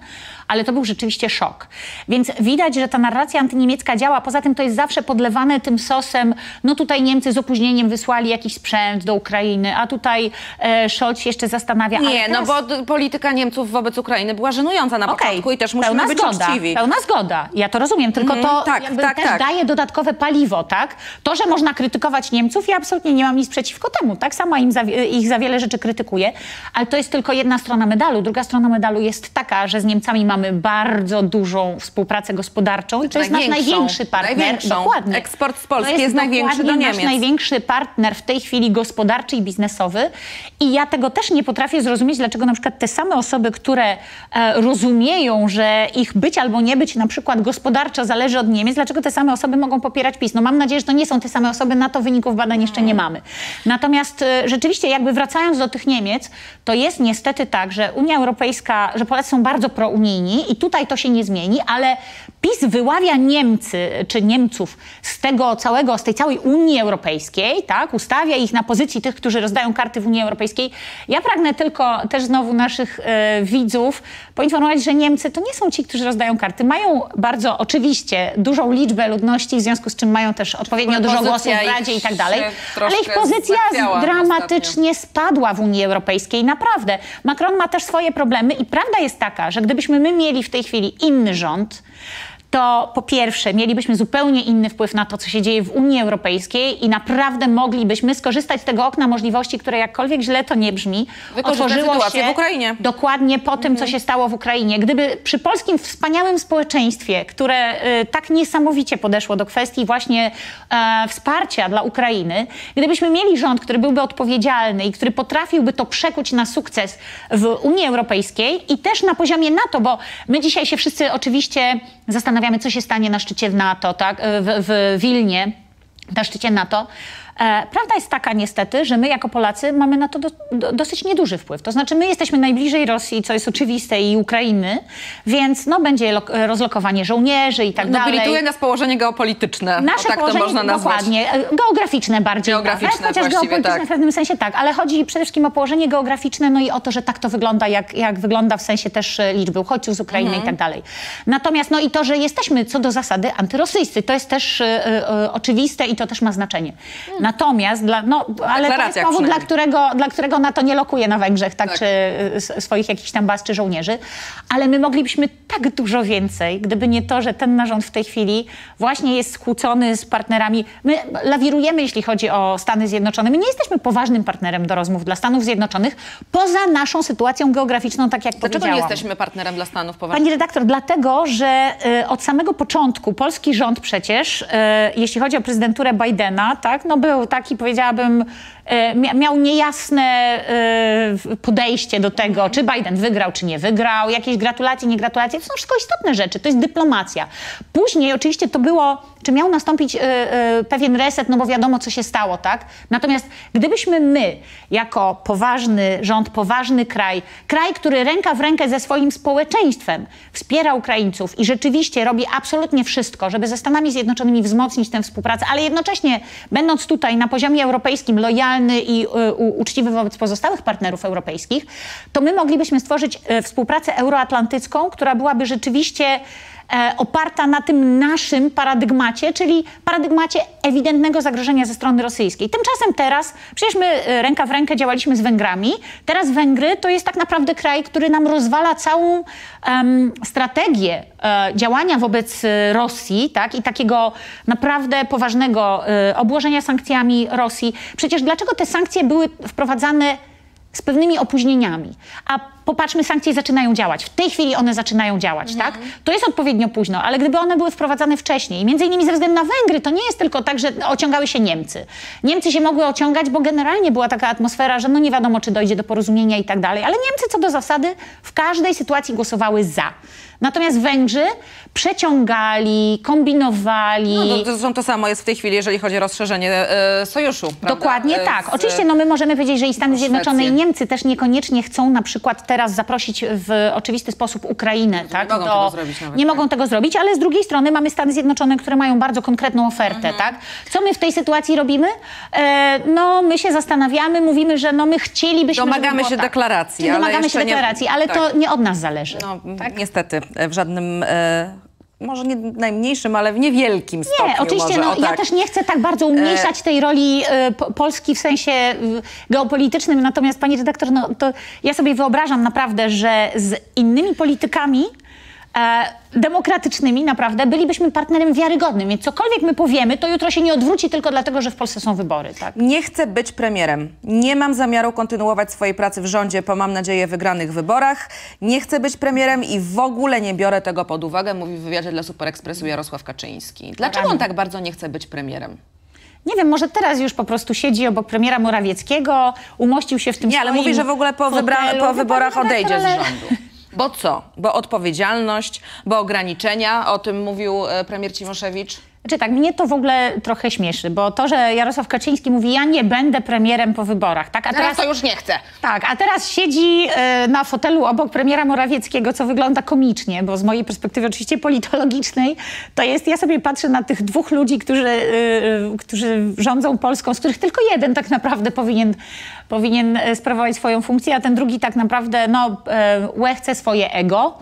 ale to był rzeczywiście szok. Więc widać, że ta narracja antyniemiecka działa. Poza tym to jest zawsze podlewane tym sosem, no tutaj Niemcy z opóźnieniem wysłali jakiś sprzęt do Ukrainy, a tutaj e, Scholz jeszcze zastanawia. Nie, no teraz- bo d- polityka Niemców wobec Ukrainy była żenująca na Okej, początku i też musimy pełna być zgoda, uczciwi. Pełna zgoda, ja to rozumiem, tylko Mhm, to tak, tak, też tak. daje dodatkowe paliwo, tak? tak? To, że można krytykować Niemców, ja absolutnie nie mam nic przeciwko temu, tak? Sama im za, ich za wiele rzeczy krytykuję, ale to jest tylko jedna strona medalu. Druga strona medalu jest taka, że z Niemcami mamy bardzo dużą współpracę gospodarczą i to jest nasz największy partner. Największą. Dokładnie. Eksport z Polski to jest największy dokładnie do nasz Niemiec. największy partner w tej chwili gospodarczy i biznesowy i ja tego też nie potrafię zrozumieć, dlaczego na przykład te same osoby, które e, rozumieją, że ich być albo nie być na przykład gospodarczo zależy od Niemiec, dlaczego te same osoby mogą popierać PiS? No mam nadzieję, że to nie są te same osoby, na to wyników badań jeszcze nie mamy. Natomiast e, rzeczywiście jakby wracając do tych Niemiec, to jest niestety tak, że Unia Europejska, że Polacy są bardzo prounijni i tutaj to się nie zmieni, ale PiS wyławia Niemcy czy Niemców z tego całego, z tej całej Unii Europejskiej, tak, ustawia ich na pozycji tych, którzy rozdają karty w Unii Europejskiej. Ja pragnę tylko też znowu naszych e, widzów poinformować, że Niemcy to nie są ci, którzy rozdają karty. Mają bardzo oczywiście dużą liczbę ludności, w związku z czym mają też odpowiednio dużo głosów w Radzie i tak dalej, ale ich pozycja dramatycznie spadła w Unii Europejskiej, naprawdę. Macron ma też swoje problemy i prawda jest taka, że gdybyśmy my mieli w tej chwili inny rząd, to po pierwsze mielibyśmy zupełnie inny wpływ na to, co się dzieje w Unii Europejskiej i naprawdę moglibyśmy skorzystać z tego okna możliwości, które jakkolwiek źle to nie brzmi, Wykorzystać sytuację w Ukrainie. dokładnie po tym, co się stało w Ukrainie. Gdyby przy polskim wspaniałym społeczeństwie, które y, tak niesamowicie podeszło do kwestii właśnie e, wsparcia dla Ukrainy, gdybyśmy mieli rząd, który byłby odpowiedzialny i który potrafiłby to przekuć na sukces w Unii Europejskiej i też na poziomie NATO, bo my dzisiaj się wszyscy oczywiście zastanawiamy, co się stanie na szczycie NATO, tak, w, w Wilnie, na szczycie NATO. E, Prawda jest taka niestety, że my jako Polacy mamy na to do, do, dosyć nieduży wpływ. To znaczy my jesteśmy najbliżej Rosji, co jest oczywiste, i Ukrainy, więc no, będzie lo- rozlokowanie żołnierzy i tak dalej. Nobilituje nas położenie geopolityczne. Nasze tak to położenie, można nazwać. dokładnie, e, geograficzne bardziej Geograficzne nawet, chociaż geopolityczne tak. w pewnym sensie tak, ale chodzi przede wszystkim o położenie geograficzne, no i o to, że tak to wygląda, jak, jak wygląda w sensie też e, liczby uchodźców z Ukrainy Mhm. i tak dalej. Natomiast no i to, że jesteśmy co do zasady antyrosyjscy, to jest też e, e, oczywiste i to też ma znaczenie. Natomiast, dla, no, ale to jest powód, dla którego, dla którego NATO nie lokuje na Węgrzech, tak, Tak. czy y, swoich jakichś tam baz czy żołnierzy, ale my moglibyśmy tak dużo więcej, gdyby nie to, że ten narząd w tej chwili właśnie jest skłócony z partnerami. My lawirujemy, jeśli chodzi o Stany Zjednoczone. My nie jesteśmy poważnym partnerem do rozmów dla Stanów Zjednoczonych, poza naszą sytuacją geograficzną, tak jak Dlaczego nie powiedziałam. jesteśmy partnerem dla Stanów poważnie? Pani redaktor, dlatego, że y, od samego początku polski rząd przecież, y, jeśli chodzi o prezydenturę Bidena, tak, no był taki, powiedziałabym, miał niejasne y, podejście do tego, czy Biden wygrał, czy nie wygrał, jakieś gratulacje, nie gratulacje. To są wszystko istotne rzeczy, to jest dyplomacja. Później oczywiście to było, czy miał nastąpić y, pewien reset, no bo wiadomo, co się stało, tak? Natomiast gdybyśmy my, jako poważny rząd, poważny kraj, kraj, który ręka w rękę ze swoim społeczeństwem wspiera Ukraińców i rzeczywiście robi absolutnie wszystko, żeby ze Stanami Zjednoczonymi wzmocnić tę współpracę, ale jednocześnie będąc tutaj na poziomie europejskim i u- uczciwy wobec pozostałych partnerów europejskich, to my moglibyśmy stworzyć y, współpracę euroatlantycką, która byłaby rzeczywiście e, oparta na tym naszym paradygmacie, czyli paradygmacie ewidentnego zagrożenia ze strony rosyjskiej. Tymczasem teraz, przecież my e, ręka w rękę działaliśmy z Węgrami, teraz Węgry to jest tak naprawdę kraj, który nam rozwala całą em, strategię e, działania wobec e, Rosji tak, i takiego naprawdę poważnego e, obłożenia sankcjami Rosji. Przecież dlaczego te sankcje były wprowadzane z pewnymi opóźnieniami. A popatrzmy, sankcje zaczynają działać. W tej chwili one zaczynają działać, tak? To jest odpowiednio późno, ale gdyby one były wprowadzane wcześniej, między innymi ze względu na Węgry, to nie jest tylko tak, że ociągały się Niemcy. Niemcy się mogły ociągać, bo generalnie była taka atmosfera, że no nie wiadomo, czy dojdzie do porozumienia i tak dalej, ale Niemcy co do zasady w każdej sytuacji głosowały za. Natomiast Węgrzy przeciągali, kombinowali. No, to, zresztą to samo jest w tej chwili, jeżeli chodzi o rozszerzenie e, sojuszu. prawda? Dokładnie E, tak. z- Oczywiście no my możemy powiedzieć, że i Stany Zjednoczone i. Niemcy też niekoniecznie chcą na przykład teraz zaprosić w oczywisty sposób Ukrainę. tak, mogą tego zrobić nawet, nie tak. mogą tego zrobić, ale z drugiej strony mamy Stany Zjednoczone, które mają bardzo konkretną ofertę. Mhm. tak? Co my w tej sytuacji robimy? E, no my się zastanawiamy, mówimy, że no my chcielibyśmy, Domagamy się tak. deklaracji, Czyli ale Domagamy się jeszcze nie- deklaracji, ale tak. to nie od nas zależy. No, niestety, e, w żadnym, e, może nie najmniejszym, ale w niewielkim stopniu Nie, oczywiście, może, no, tak. ja też nie chcę tak bardzo umniejszać tej roli e, po- Polski w sensie e, geopolitycznym, natomiast pani redaktor, no, to ja sobie wyobrażam naprawdę, że z innymi politykami e, demokratycznymi naprawdę bylibyśmy partnerem wiarygodnym. Więc cokolwiek my powiemy, to jutro się nie odwróci tylko dlatego, że w Polsce są wybory. Tak? Nie chcę być premierem. Nie mam zamiaru kontynuować swojej pracy w rządzie po, mam nadzieję, wygranych wyborach. Nie chcę być premierem i w ogóle nie biorę tego pod uwagę, mówi w wywiadzie dla Super Expressu Jarosław Kaczyński. Dlaczego on tak bardzo nie chce być premierem? Nie wiem, może teraz już po prostu siedzi obok premiera Morawieckiego, umościł się w tym Nie, ale mówi, że w ogóle po, po wyborach odejdzie z rządu. Bo co? Bo odpowiedzialność, bo ograniczenia, o tym mówił e, premier Cimoszewicz. Znaczy tak, mnie to w ogóle trochę śmieszy, bo to, że Jarosław Kaczyński mówi, ja nie będę premierem po wyborach, tak? A Teraz to już nie chce. Tak, a teraz siedzi e, na fotelu obok premiera Morawieckiego, co wygląda komicznie, bo z mojej perspektywy oczywiście politologicznej, to jest, ja sobie patrzę na tych dwóch ludzi, którzy, e, którzy rządzą Polską, z których tylko jeden tak naprawdę powinien, powinien sprawować swoją funkcję, a ten drugi tak naprawdę, no, e, łechce swoje ego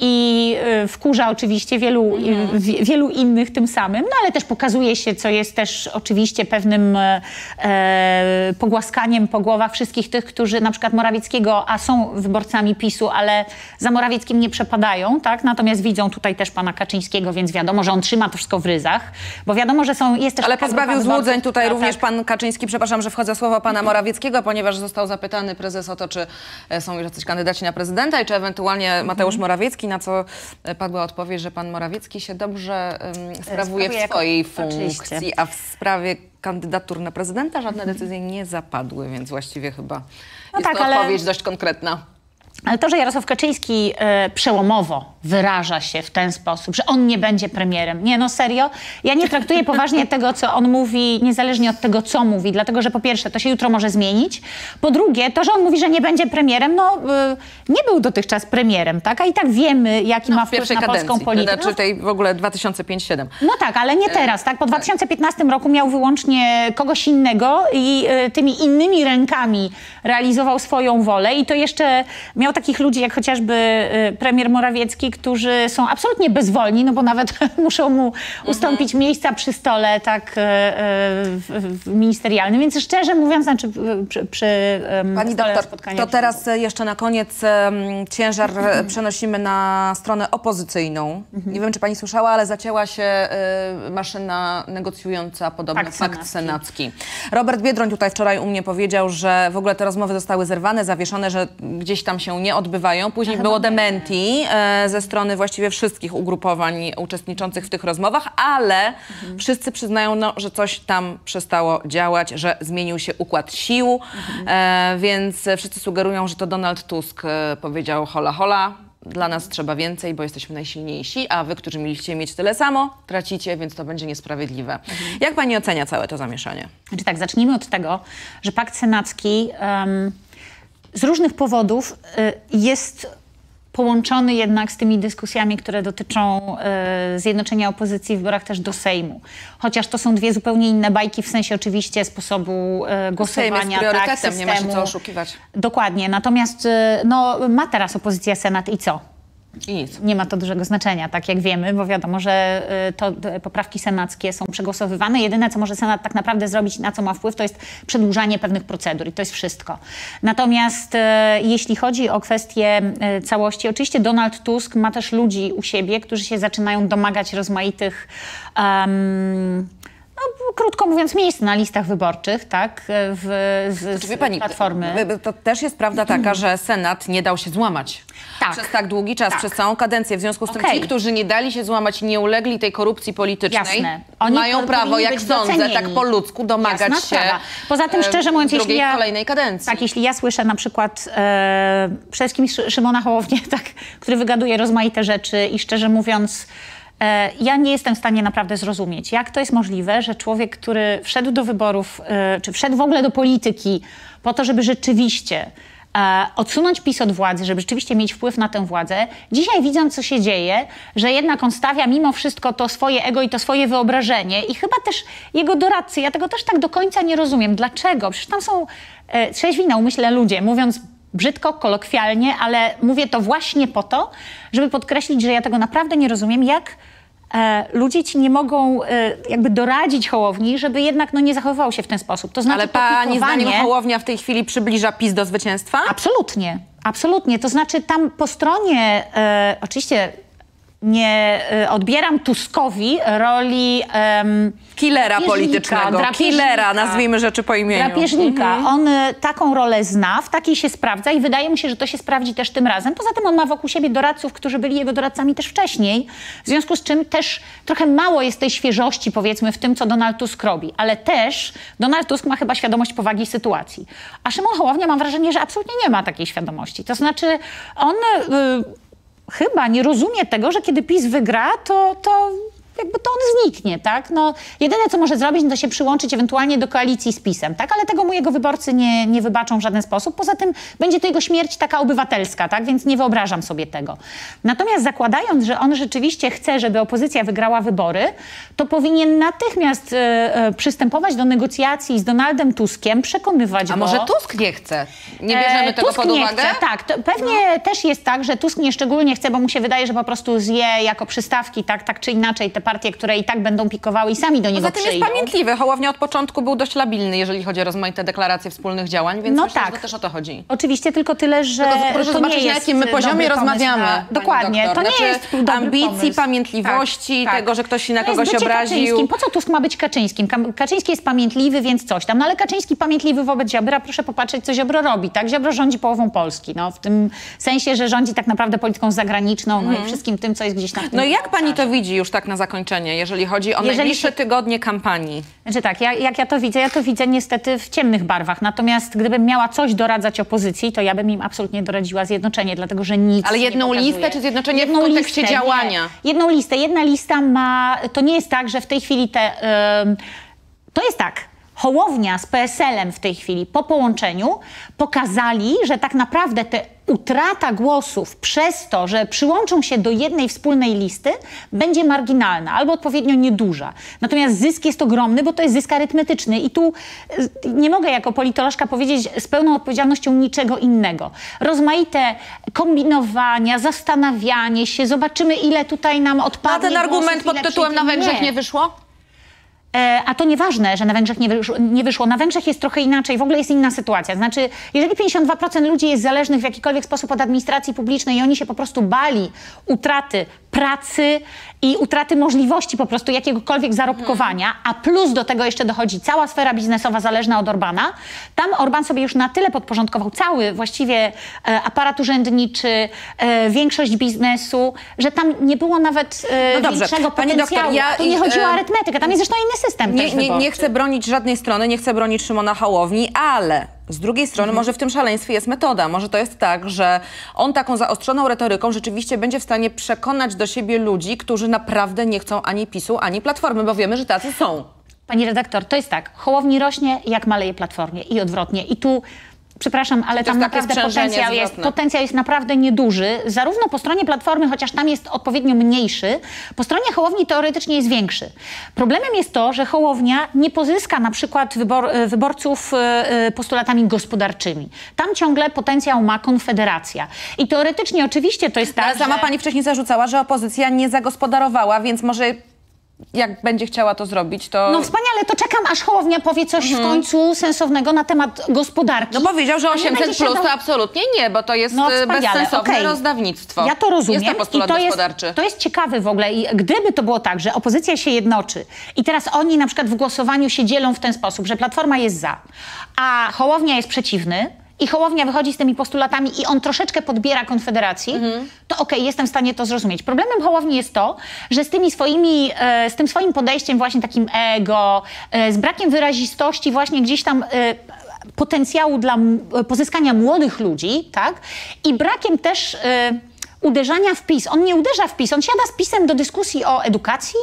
i y, wkurza oczywiście wielu, y, wi- wielu innych tym samym, no ale też pokazuje się, co jest też oczywiście pewnym e, e, pogłaskaniem po głowach wszystkich tych, którzy na przykład Morawieckiego, a są wyborcami PiSu, ale za Morawieckim nie przepadają, tak? Natomiast widzą tutaj też pana Kaczyńskiego, więc wiadomo, że on trzyma to wszystko w ryzach, bo wiadomo, że są, jest też Ale pozbawił złudzeń tutaj która również tak- pan Kaczyński, przepraszam, że wchodzę w słowa pana Morawieckiego, ponieważ został zapytany prezes o to, czy e, są już jacyś kandydaci na prezydenta i czy ewentualnie Mateusz Morawiecki, na co e, padła odpowiedź, że pan Morawiecki się dobrze em, sprawuje w jako- swojej oczywiście. funkcji, a w sprawie kandydatur na prezydenta żadne decyzje nie zapadły, więc właściwie chyba No jest tak, to ale- odpowiedź dość konkretna. Ale to, że Jarosław Kaczyński e, przełomowo wyraża się w ten sposób, że on nie będzie premierem. Nie, no serio. Ja nie traktuję poważnie tego, co on mówi, niezależnie od tego, co mówi, dlatego że po pierwsze, to się jutro może zmienić. Po drugie, to, że on mówi, że nie będzie premierem, no e, nie był dotychczas premierem, tak? A i tak wiemy, jaki ma W wpływ na polską kadencji, politykę. znaczy tej w ogóle 2005-2007. No tak, ale nie teraz, tak? Po 2015 roku miał wyłącznie kogoś innego i y, tymi innymi rękami realizował swoją wolę i to jeszcze miał takich ludzi jak chociażby y, premier Morawiecki, którzy są absolutnie bezwolni, no bo nawet muszą mu ustąpić miejsca przy stole tak y, y, ministerialnym, więc szczerze mówiąc, znaczy przy, przy Pani doktor, spotkania to teraz jeszcze na koniec ciężar e, przenosimy na stronę opozycyjną. Mhm. Nie wiem, czy pani słyszała, ale zacięła się maszyna negocjująca podobno pakt, senacki. senacki. Robert Biedroń tutaj wczoraj u mnie powiedział, że w ogóle te rozmowy zostały zerwane, zawieszone, że gdzieś tam się nie odbywają. Później było dementi e, ze strony właściwie wszystkich ugrupowań uczestniczących w tych rozmowach, ale Mhm. wszyscy przyznają, no, że coś tam przestało działać, że zmienił się układ sił, e, więc wszyscy sugerują, że to Donald Tusk e, powiedział hola hola, dla nas trzeba więcej, bo jesteśmy najsilniejsi, a wy, którzy mieliście mieć tyle samo, tracicie, więc to będzie niesprawiedliwe. Jak pani ocenia całe to zamieszanie? Znaczy tak, zacznijmy od tego, że pakt senacki em, z różnych powodów y, jest połączony jednak z tymi dyskusjami, które dotyczą y, zjednoczenia opozycji w wyborach też do Sejmu. Chociaż to są dwie zupełnie inne bajki, w sensie oczywiście sposobu y, głosowania, Sejm jest priorytetem, tak, nie ma się systemu. co oszukiwać. Dokładnie, natomiast y, no, ma teraz opozycja Senat i co? I nic. nie ma to dużego znaczenia, tak jak wiemy, bo wiadomo, że y, to y, poprawki senackie są przegłosowywane. Jedyne, co może Senat tak naprawdę zrobić, na co ma wpływ, to jest przedłużanie pewnych procedur i to jest wszystko. Natomiast y, jeśli chodzi o kwestię całości, oczywiście Donald Tusk ma też ludzi u siebie, którzy się zaczynają domagać rozmaitych em, no, krótko mówiąc, miejsc na listach wyborczych, tak, w, z, z pani, Platformy. wy- wy- to też jest prawda taka, że Senat nie dał się złamać. Tak. Przez tak długi czas, Tak. przez całą kadencję. W związku z tym Okej. ci, którzy nie dali się złamać i nie ulegli tej korupcji politycznej, mają prawo, jak sądzę, docenieni. tak po ludzku domagać Jasna się sprawa. Poza tym, szczerze mówiąc, jeśli ja, kolejnej kadencji. Tak, jeśli ja słyszę na przykład e, przede wszystkim Szy- Szymona Hołownię, tak, który wygaduje rozmaite rzeczy i szczerze mówiąc, ja nie jestem w stanie naprawdę zrozumieć, jak to jest możliwe, że człowiek, który wszedł do wyborów, e, czy wszedł w ogóle do polityki po to, żeby rzeczywiście e, odsunąć PiS od władzy, żeby rzeczywiście mieć wpływ na tę władzę. Dzisiaj widząc, co się dzieje, że jednak on stawia mimo wszystko to swoje ego i to swoje wyobrażenie i chyba też jego doradcy, ja tego też tak do końca nie rozumiem. Dlaczego? Przecież tam są e, trzeźwi na umyśle ludzie, mówiąc brzydko, kolokwialnie, ale mówię to właśnie po to, żeby podkreślić, że ja tego naprawdę nie rozumiem, jak e, ludzie ci nie mogą e, jakby doradzić Hołowni, żeby jednak no, nie zachowywał się w ten sposób. To znaczy Ale pani zdaniem Hołownia w tej chwili przybliża PiS do zwycięstwa? Absolutnie, absolutnie. To znaczy tam po stronie, e, oczywiście nie y, odbieram Tuskowi roli em, Killera politycznego. Killera, nazwijmy rzeczy po imieniu. drapieżnika. On y, taką rolę zna, w takiej się sprawdza i wydaje mi się, że to się sprawdzi też tym razem. Poza tym on ma wokół siebie doradców, którzy byli jego doradcami też wcześniej, w związku z czym też trochę mało jest tej świeżości, powiedzmy, w tym, co Donald Tusk robi. Ale też Donald Tusk ma chyba świadomość powagi sytuacji. A Szymon Hołownia mam wrażenie, że absolutnie nie ma takiej świadomości. To znaczy on... Y, chyba nie rozumie tego, że kiedy PiS wygra, to, to jakby to on zniknie, tak? No, jedyne, co może zrobić, no to się przyłączyć ewentualnie do koalicji z PiSem, tak? Ale tego mu jego wyborcy nie, nie wybaczą w żaden sposób. Poza tym będzie to jego śmierć taka obywatelska, tak? Więc nie wyobrażam sobie tego. Natomiast zakładając, że on rzeczywiście chce, żeby opozycja wygrała wybory, to powinien natychmiast e, e, przystępować do negocjacji z Donaldem Tuskiem, przekonywać A go. może Tusk nie chce? Nie bierzemy E, tego Tusk pod nie uwagę? Chce, tak, to pewnie też jest tak, że Tusk nie szczególnie chce, bo mu się wydaje, że po prostu zje jako przystawki, tak, tak czy inaczej, te partie, które i tak będą pikowały i sami do niego Poza tym jest przyjdą. pamiętliwy. Hołownia od początku był dość labilny, jeżeli chodzi o rozmaite deklaracje wspólnych działań, więc No myślę, tak. że też o to chodzi. Oczywiście tylko tyle, że Tylko proszę to zobaczyć, nie na jakim my poziomie rozmawiamy. Na... pani Dokładnie, doktor. to nie Znaczy, jest dobry ambicji, pomysł. pamiętliwości, tego, że ktoś się na To kogoś obraził. Kaczyńskim. Po co Tusk ma być Kaczyńskim? Kaczyński jest pamiętliwy, więc coś tam. No ale Kaczyński pamiętliwy wobec Ziobra, proszę popatrzeć, co Ziobro robi, tak? Ziobro rządzi połową Polski, no w tym sensie, że rządzi tak naprawdę polityką zagraniczną, no i wszystkim tym, co jest gdzieś na tym No i jak pani to widzi już tak na zakończenie, jeżeli chodzi o Jeżeli najbliższe tygodnie kampanii? Znaczy tak, ja, jak ja to widzę, ja to widzę niestety w ciemnych barwach. Natomiast gdybym miała coś doradzać opozycji, to ja bym im absolutnie doradziła zjednoczenie, dlatego że nic Ale nie jedną listę, czy zjednoczenie w kontekście nie. działania? Jedną listę. Jedna lista ma... To nie jest tak, że w tej chwili te... ym, to jest tak. Hołownia z PSL-em w tej chwili po połączeniu pokazali, że tak naprawdę te utrata głosów przez to, że przyłączą się do jednej wspólnej listy, będzie marginalna albo odpowiednio nieduża. Natomiast zysk jest ogromny, bo to jest zysk arytmetyczny i tu y, nie mogę jako politolożka powiedzieć z pełną odpowiedzialnością niczego innego. Rozmaite kombinowania, zastanawianie się, zobaczymy ile tutaj nam A odpadnie ten argument głosów, pod tytułem na. Węgrzech nie wyszło? E, a to nieważne, że na Węgrzech nie nie wyszło. Na Węgrzech jest trochę inaczej, w ogóle jest inna sytuacja. Znaczy, jeżeli 52% ludzi jest zależnych w jakikolwiek sposób od administracji publicznej i oni się po prostu bali utraty pracy i utraty możliwości po prostu jakiegokolwiek zarobkowania, a plus do tego jeszcze dochodzi cała sfera biznesowa zależna od Orbana, tam Orban sobie już na tyle podporządkował cały właściwie e, aparat urzędniczy, e, większość biznesu, że tam nie było nawet e, No dobrze. większego potencjału. doktor, ja tu nie chodziło o e, arytmetykę, tam jest zresztą inny system Nie, nie, nie chcę bronić żadnej strony, nie chcę bronić Szymona Hołowni, ale z drugiej strony może w tym szaleństwie jest metoda. Może to jest tak, że on taką zaostrzoną retoryką rzeczywiście będzie w stanie przekonać do siebie ludzi, którzy naprawdę nie chcą ani PiSu, ani Platformy, bo wiemy, że tacy są. Pani redaktor, to jest tak, Hołowni rośnie jak maleje Platformie i odwrotnie. I tu, przepraszam, ale tam naprawdę potencjał jest, zwrotne. potencjał jest naprawdę nieduży, zarówno po stronie Platformy, chociaż tam jest odpowiednio mniejszy, po stronie Hołowni teoretycznie jest większy. Problemem jest to, że Hołownia nie pozyska na przykład wybor, e, wyborców e, e, postulatami gospodarczymi. Tam ciągle potencjał ma Konfederacja. I teoretycznie oczywiście to jest tak, Ale sama że... pani wcześniej zarzucała, że opozycja nie zagospodarowała, więc może jak będzie chciała to zrobić, to... No wspaniale, to czekam, aż Hołownia powie coś w końcu sensownego na temat gospodarki. No powiedział, że A nie 800 będzie plus siadał- to absolutnie nie, bo to jest No e, bezsensowne okej. rozdawnictwo. Ja to rozumiem. Jest to postulat I to gospodarczy. Jest, to jest ciekawe w ogóle. I gdyby to było tak, że opozycja się jednoczy i teraz oni na przykład w głosowaniu się dzielą w ten sposób, że Platforma jest za, a Hołownia jest przeciwny, i Hołownia wychodzi z tymi postulatami i on troszeczkę podbiera Konfederacji, to okej, jestem w stanie to zrozumieć. Problemem Hołowni jest to, że z tymi swoimi, e, z tym swoim podejściem właśnie takim ego, e, z brakiem wyrazistości właśnie gdzieś tam e, potencjału dla pozyskania młodych ludzi, tak? I brakiem też uderzania w PiS. On nie uderza w PiS, on siada z PiSem do dyskusji o edukacji.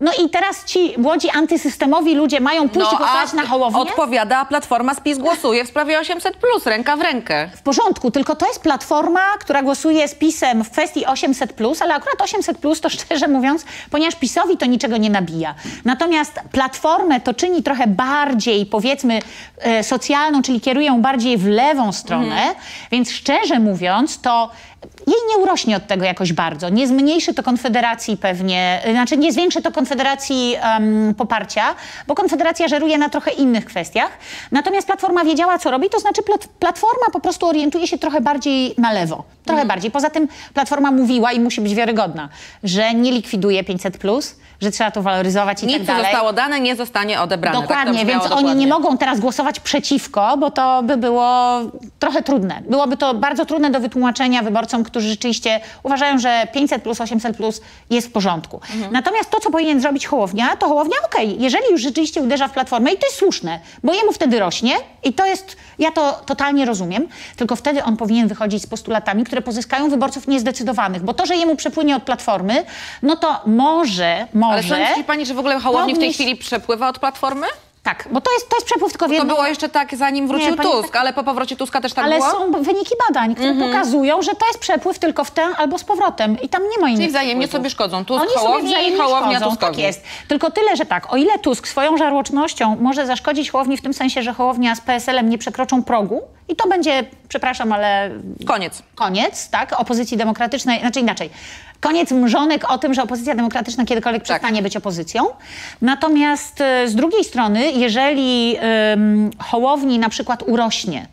No i teraz ci młodzi antysystemowi ludzie mają pójść i głosować na Hołownię? odpowiada, a Platforma z PiS głosuje w sprawie 800 plus, ręka w rękę. W porządku, tylko to jest platforma, która głosuje z PiSem w kwestii 800, ale akurat 800 to szczerze mówiąc, ponieważ PiSowi to niczego nie nabija. Natomiast platformę to czyni trochę bardziej, powiedzmy, e, socjalną, czyli kierują bardziej w lewą stronę, więc szczerze mówiąc, to jej nie urośnie od tego jakoś bardzo. Nie zmniejszy to konfederacji pewnie, e, znaczy nie zwiększy to konfederacji em, poparcia, bo Konfederacja żeruje na trochę innych kwestiach. Natomiast Platforma wiedziała, co robi, to znaczy plat, Platforma po prostu orientuje się trochę bardziej na lewo. Trochę bardziej. Poza tym Platforma mówiła i musi być wiarygodna, że nie likwiduje 500, że trzeba to waloryzować i Nic, tak dalej. zostało dane, nie zostanie odebrane. Tak Dokładnie, brzmiało więc oni dokładnie. nie mogą teraz głosować przeciwko, bo to by było trochę trudne. Byłoby to bardzo trudne do wytłumaczenia wyborcom, którzy rzeczywiście uważają, że 500 plus 800 plus jest w porządku. Mhm. Natomiast to, co powinien zrobić Hołownia, to Hołownia, okej, jeżeli już rzeczywiście uderza w Platformę i to jest słuszne, bo jemu wtedy rośnie i to jest, ja to totalnie rozumiem, tylko wtedy on powinien wychodzić z postulatami, które pozyskają wyborców niezdecydowanych, bo to, że jemu przepłynie od Platformy, no to może, może... Ale sądzi pani, że w ogóle Hołowni w tej chwili przepływa od Platformy? Tak, bo to jest, to jest przepływ tylko w To jedną... było jeszcze tak, zanim wrócił Nie, Tusk, tak- ale po powrocie Tuska też tak Ale było? są wyniki badań, które pokazują, że to jest przepływ tylko w tę albo z powrotem i tam nie ma innych Czyli wzajemnie przepływów. sobie szkodzą. Tusk Oni sobie Hołowni i wzajemnie Hołownia szkodzą, Tuskowi. Tak jest. Tylko tyle, że tak, o ile Tusk swoją żarłocznością może zaszkodzić Hołowni w tym sensie, że Hołownia z PSL-em nie przekroczą progu i to będzie, przepraszam, ale Koniec. koniec, tak, opozycji demokratycznej, znaczy inaczej, koniec mrzonek o tym, że opozycja demokratyczna kiedykolwiek Tak. przestanie być opozycją. Natomiast e, z drugiej strony, jeżeli um, Hołowni na przykład urośnie,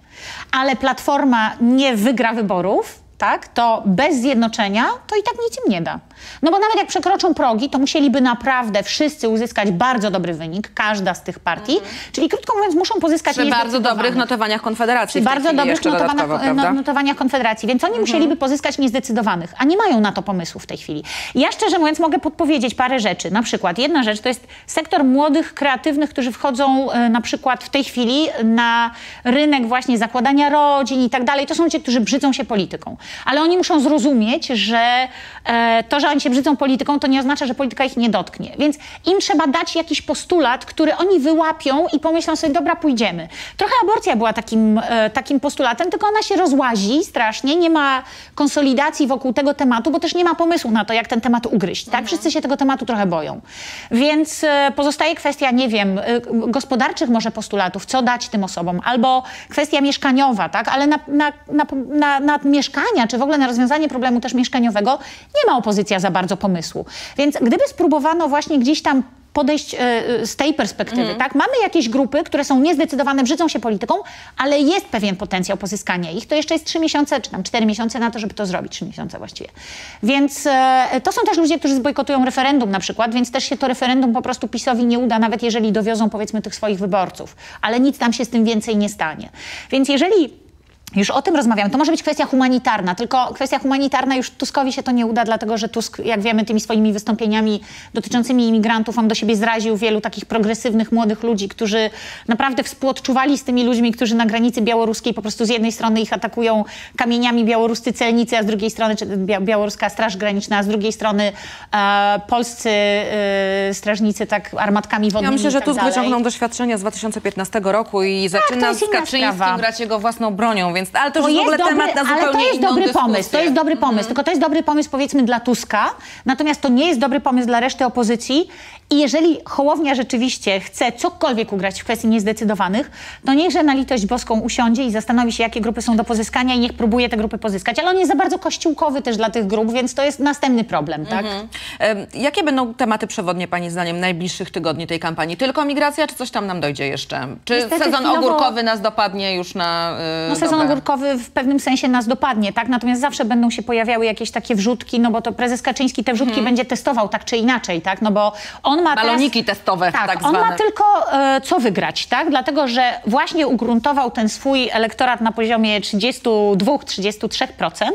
ale Platforma nie wygra wyborów, tak, to bez zjednoczenia to i tak nic im nie da. No bo nawet jak przekroczą progi, to musieliby naprawdę wszyscy uzyskać bardzo dobry wynik, każda z tych partii, czyli krótko mówiąc muszą pozyskać Mhm. Przy bardzo dobrych notowaniach Konfederacji. przy bardzo dobrych? Mhm. no, notowaniach Konfederacji, więc oni musieliby pozyskać niezdecydowanych, a nie mają na to pomysłu w tej chwili. Ja szczerze mówiąc mogę podpowiedzieć parę rzeczy. Na przykład jedna rzecz to jest sektor młodych, kreatywnych, którzy wchodzą e, na przykład w tej chwili na rynek właśnie zakładania rodzin i tak dalej. To są ludzie, którzy brzydzą się polityką. Ale oni muszą zrozumieć, że e, to, że oni się brzydzą polityką, to nie oznacza, że polityka ich nie dotknie. Więc im trzeba dać jakiś postulat, który oni wyłapią i pomyślą sobie, dobra, pójdziemy. Trochę aborcja była takim, e, takim postulatem, tylko ona się rozłazi strasznie, nie ma konsolidacji wokół tego tematu, bo też nie ma pomysłu na to, jak ten temat ugryźć. Tak? Wszyscy się tego tematu trochę boją. Więc e, pozostaje kwestia, nie wiem, e, gospodarczych może postulatów, co dać tym osobom, albo kwestia mieszkaniowa, tak? ale na, na, na, na, na mieszkania, czy w ogóle na rozwiązanie problemu też mieszkaniowego nie ma opozycja za bardzo pomysłu. Więc gdyby spróbowano właśnie gdzieś tam podejść e, e, z tej perspektywy, tak? Mamy jakieś grupy, które są niezdecydowane, brzydzą się polityką, ale jest pewien potencjał pozyskania ich. To jeszcze jest trzy miesiące, czy tam cztery miesiące na to, żeby to zrobić. Trzy miesiące właściwie. Więc e, to są też ludzie, którzy zbojkotują referendum na przykład, więc też się to referendum po prostu PiSowi nie uda, nawet jeżeli dowiozą powiedzmy tych swoich wyborców. Ale nic tam się z tym więcej nie stanie. Więc jeżeli już o tym rozmawiamy. To może być kwestia humanitarna, tylko kwestia humanitarna już Tuskowi się to nie uda, dlatego że Tusk, jak wiemy, tymi swoimi wystąpieniami dotyczącymi imigrantów, on do siebie zraził wielu takich progresywnych, młodych ludzi, którzy naprawdę współodczuwali z tymi ludźmi, którzy na granicy białoruskiej po prostu z jednej strony ich atakują kamieniami białoruscy celnicy, a z drugiej strony, białoruska Straż Graniczna, a z drugiej strony e, polscy e, strażnicy tak armatkami wodnymi Ja myślę, że tak Tusk dalej. wyciągnął doświadczenia z 2015 roku i zaczyna jest z Kaczyńskim grać jego własną bronią, więc ale to już To jest w ogóle dobry, temat na zupełnie ale to jest dobry dyskusję. pomysł, to jest dobry pomysł, tylko to jest dobry pomysł powiedzmy dla Tuska, natomiast to nie jest dobry pomysł dla reszty opozycji i jeżeli Hołownia rzeczywiście chce cokolwiek ugrać w kwestii niezdecydowanych, to niechże na litość boską usiądzie i zastanowi się, jakie grupy są do pozyskania i niech próbuje te grupy pozyskać, ale on jest za bardzo kościółkowy też dla tych grup, więc to jest następny problem, tak? Em, Jakie będą tematy przewodnie, Pani zdaniem, najbliższych tygodni tej kampanii? Tylko migracja, czy coś tam nam dojdzie jeszcze? Czy Niestety sezon chwilowo- ogórkowy nas dopadnie już na yy, No sezon dobre? ogórkowy w pewnym sensie nas dopadnie, tak? Natomiast zawsze będą się pojawiały jakieś takie wrzutki, no bo to prezes Kaczyński te wrzutki będzie testował tak czy inaczej, tak? No bo on ma Baloniki teraz... testowe, tak, tak on ma tylko e, co wygrać, tak? Dlatego, że właśnie ugruntował ten swój elektorat na poziomie 32-33%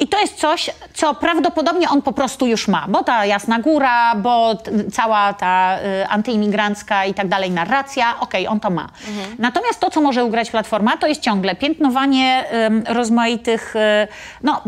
i to jest coś, co prawdopodobnie on po prostu już ma, bo ta Jasna Góra, bo cała ta y, antyimigrancka i tak dalej narracja, okej, on to ma. Natomiast to, co może ugrać Platforma, to jest ciągle piętnowanie ym, rozmaitych, no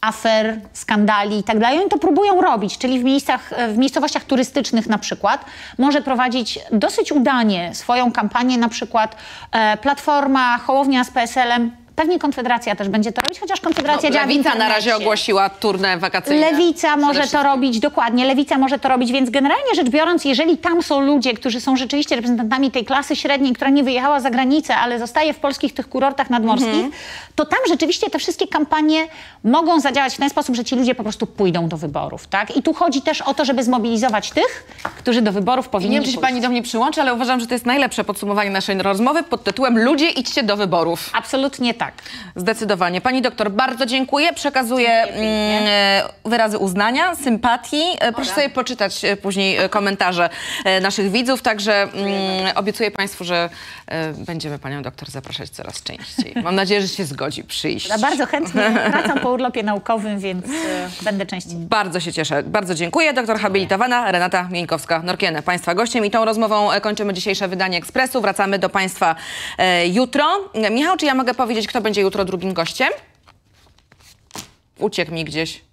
afer, skandali i tak dalej. Oni to próbują robić, czyli w miejscach, w miejscowościach turystycznych na przykład może prowadzić dosyć udanie swoją kampanię, na przykład e, Platforma, Hołownia z PSL-em, Pewnie Konfederacja też będzie to robić, chociaż Konfederacja działa w Lewica na razie ogłosiła turnę wakacyjne. Lewica może to robić, dokładnie, lewica może to robić, więc generalnie rzecz biorąc, jeżeli tam są ludzie, którzy są rzeczywiście reprezentantami tej klasy średniej, która nie wyjechała za granicę, ale zostaje w polskich tych kurortach nadmorskich, Mhm. to tam rzeczywiście te wszystkie kampanie mogą zadziałać w ten sposób, że ci ludzie po prostu pójdą do wyborów, tak? I tu chodzi też o to, żeby zmobilizować tych, którzy do wyborów Nie powinni wiem, czy się pani do mnie przyłączy, ale uważam, że to jest najlepsze podsumowanie naszej rozmowy pod tytułem Ludzie idźcie do wyborów. Absolutnie tak. Zdecydowanie. Pani doktor, bardzo dziękuję. Przekazuję mm, e, wyrazy uznania, sympatii. E, Proszę sobie poczytać e, później komentarze naszych widzów. Także mm, obiecuję Państwu, że będziemy Panią doktor zapraszać coraz częściej. Mam nadzieję, że się zgodzi przyjść. Ja bardzo chętnie wracam po urlopie naukowym, więc e, będę częściej. Bardzo się cieszę. Bardzo dziękuję. Doktor habilitowana Renata Mieńkowska-Norkiene. Państwa gościem i tą rozmową e, kończymy dzisiejsze wydanie Ekspresu. Wracamy do Państwa e, jutro. E, Michał, czy ja mogę powiedzieć, kto będzie jutro drugim gościem? Uciekł mi gdzieś.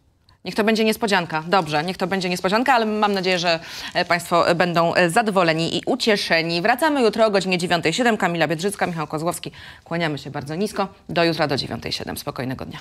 Niech to będzie niespodzianka. Dobrze, niech to będzie niespodzianka, ale mam nadzieję, że e, Państwo e, będą e, zadowoleni i ucieszeni. Wracamy jutro o godzinie 9.07. Kamila Biedrzycka, Michał Kozłowski. Kłaniamy się bardzo nisko. Do jutra do 9.07. Spokojnego dnia.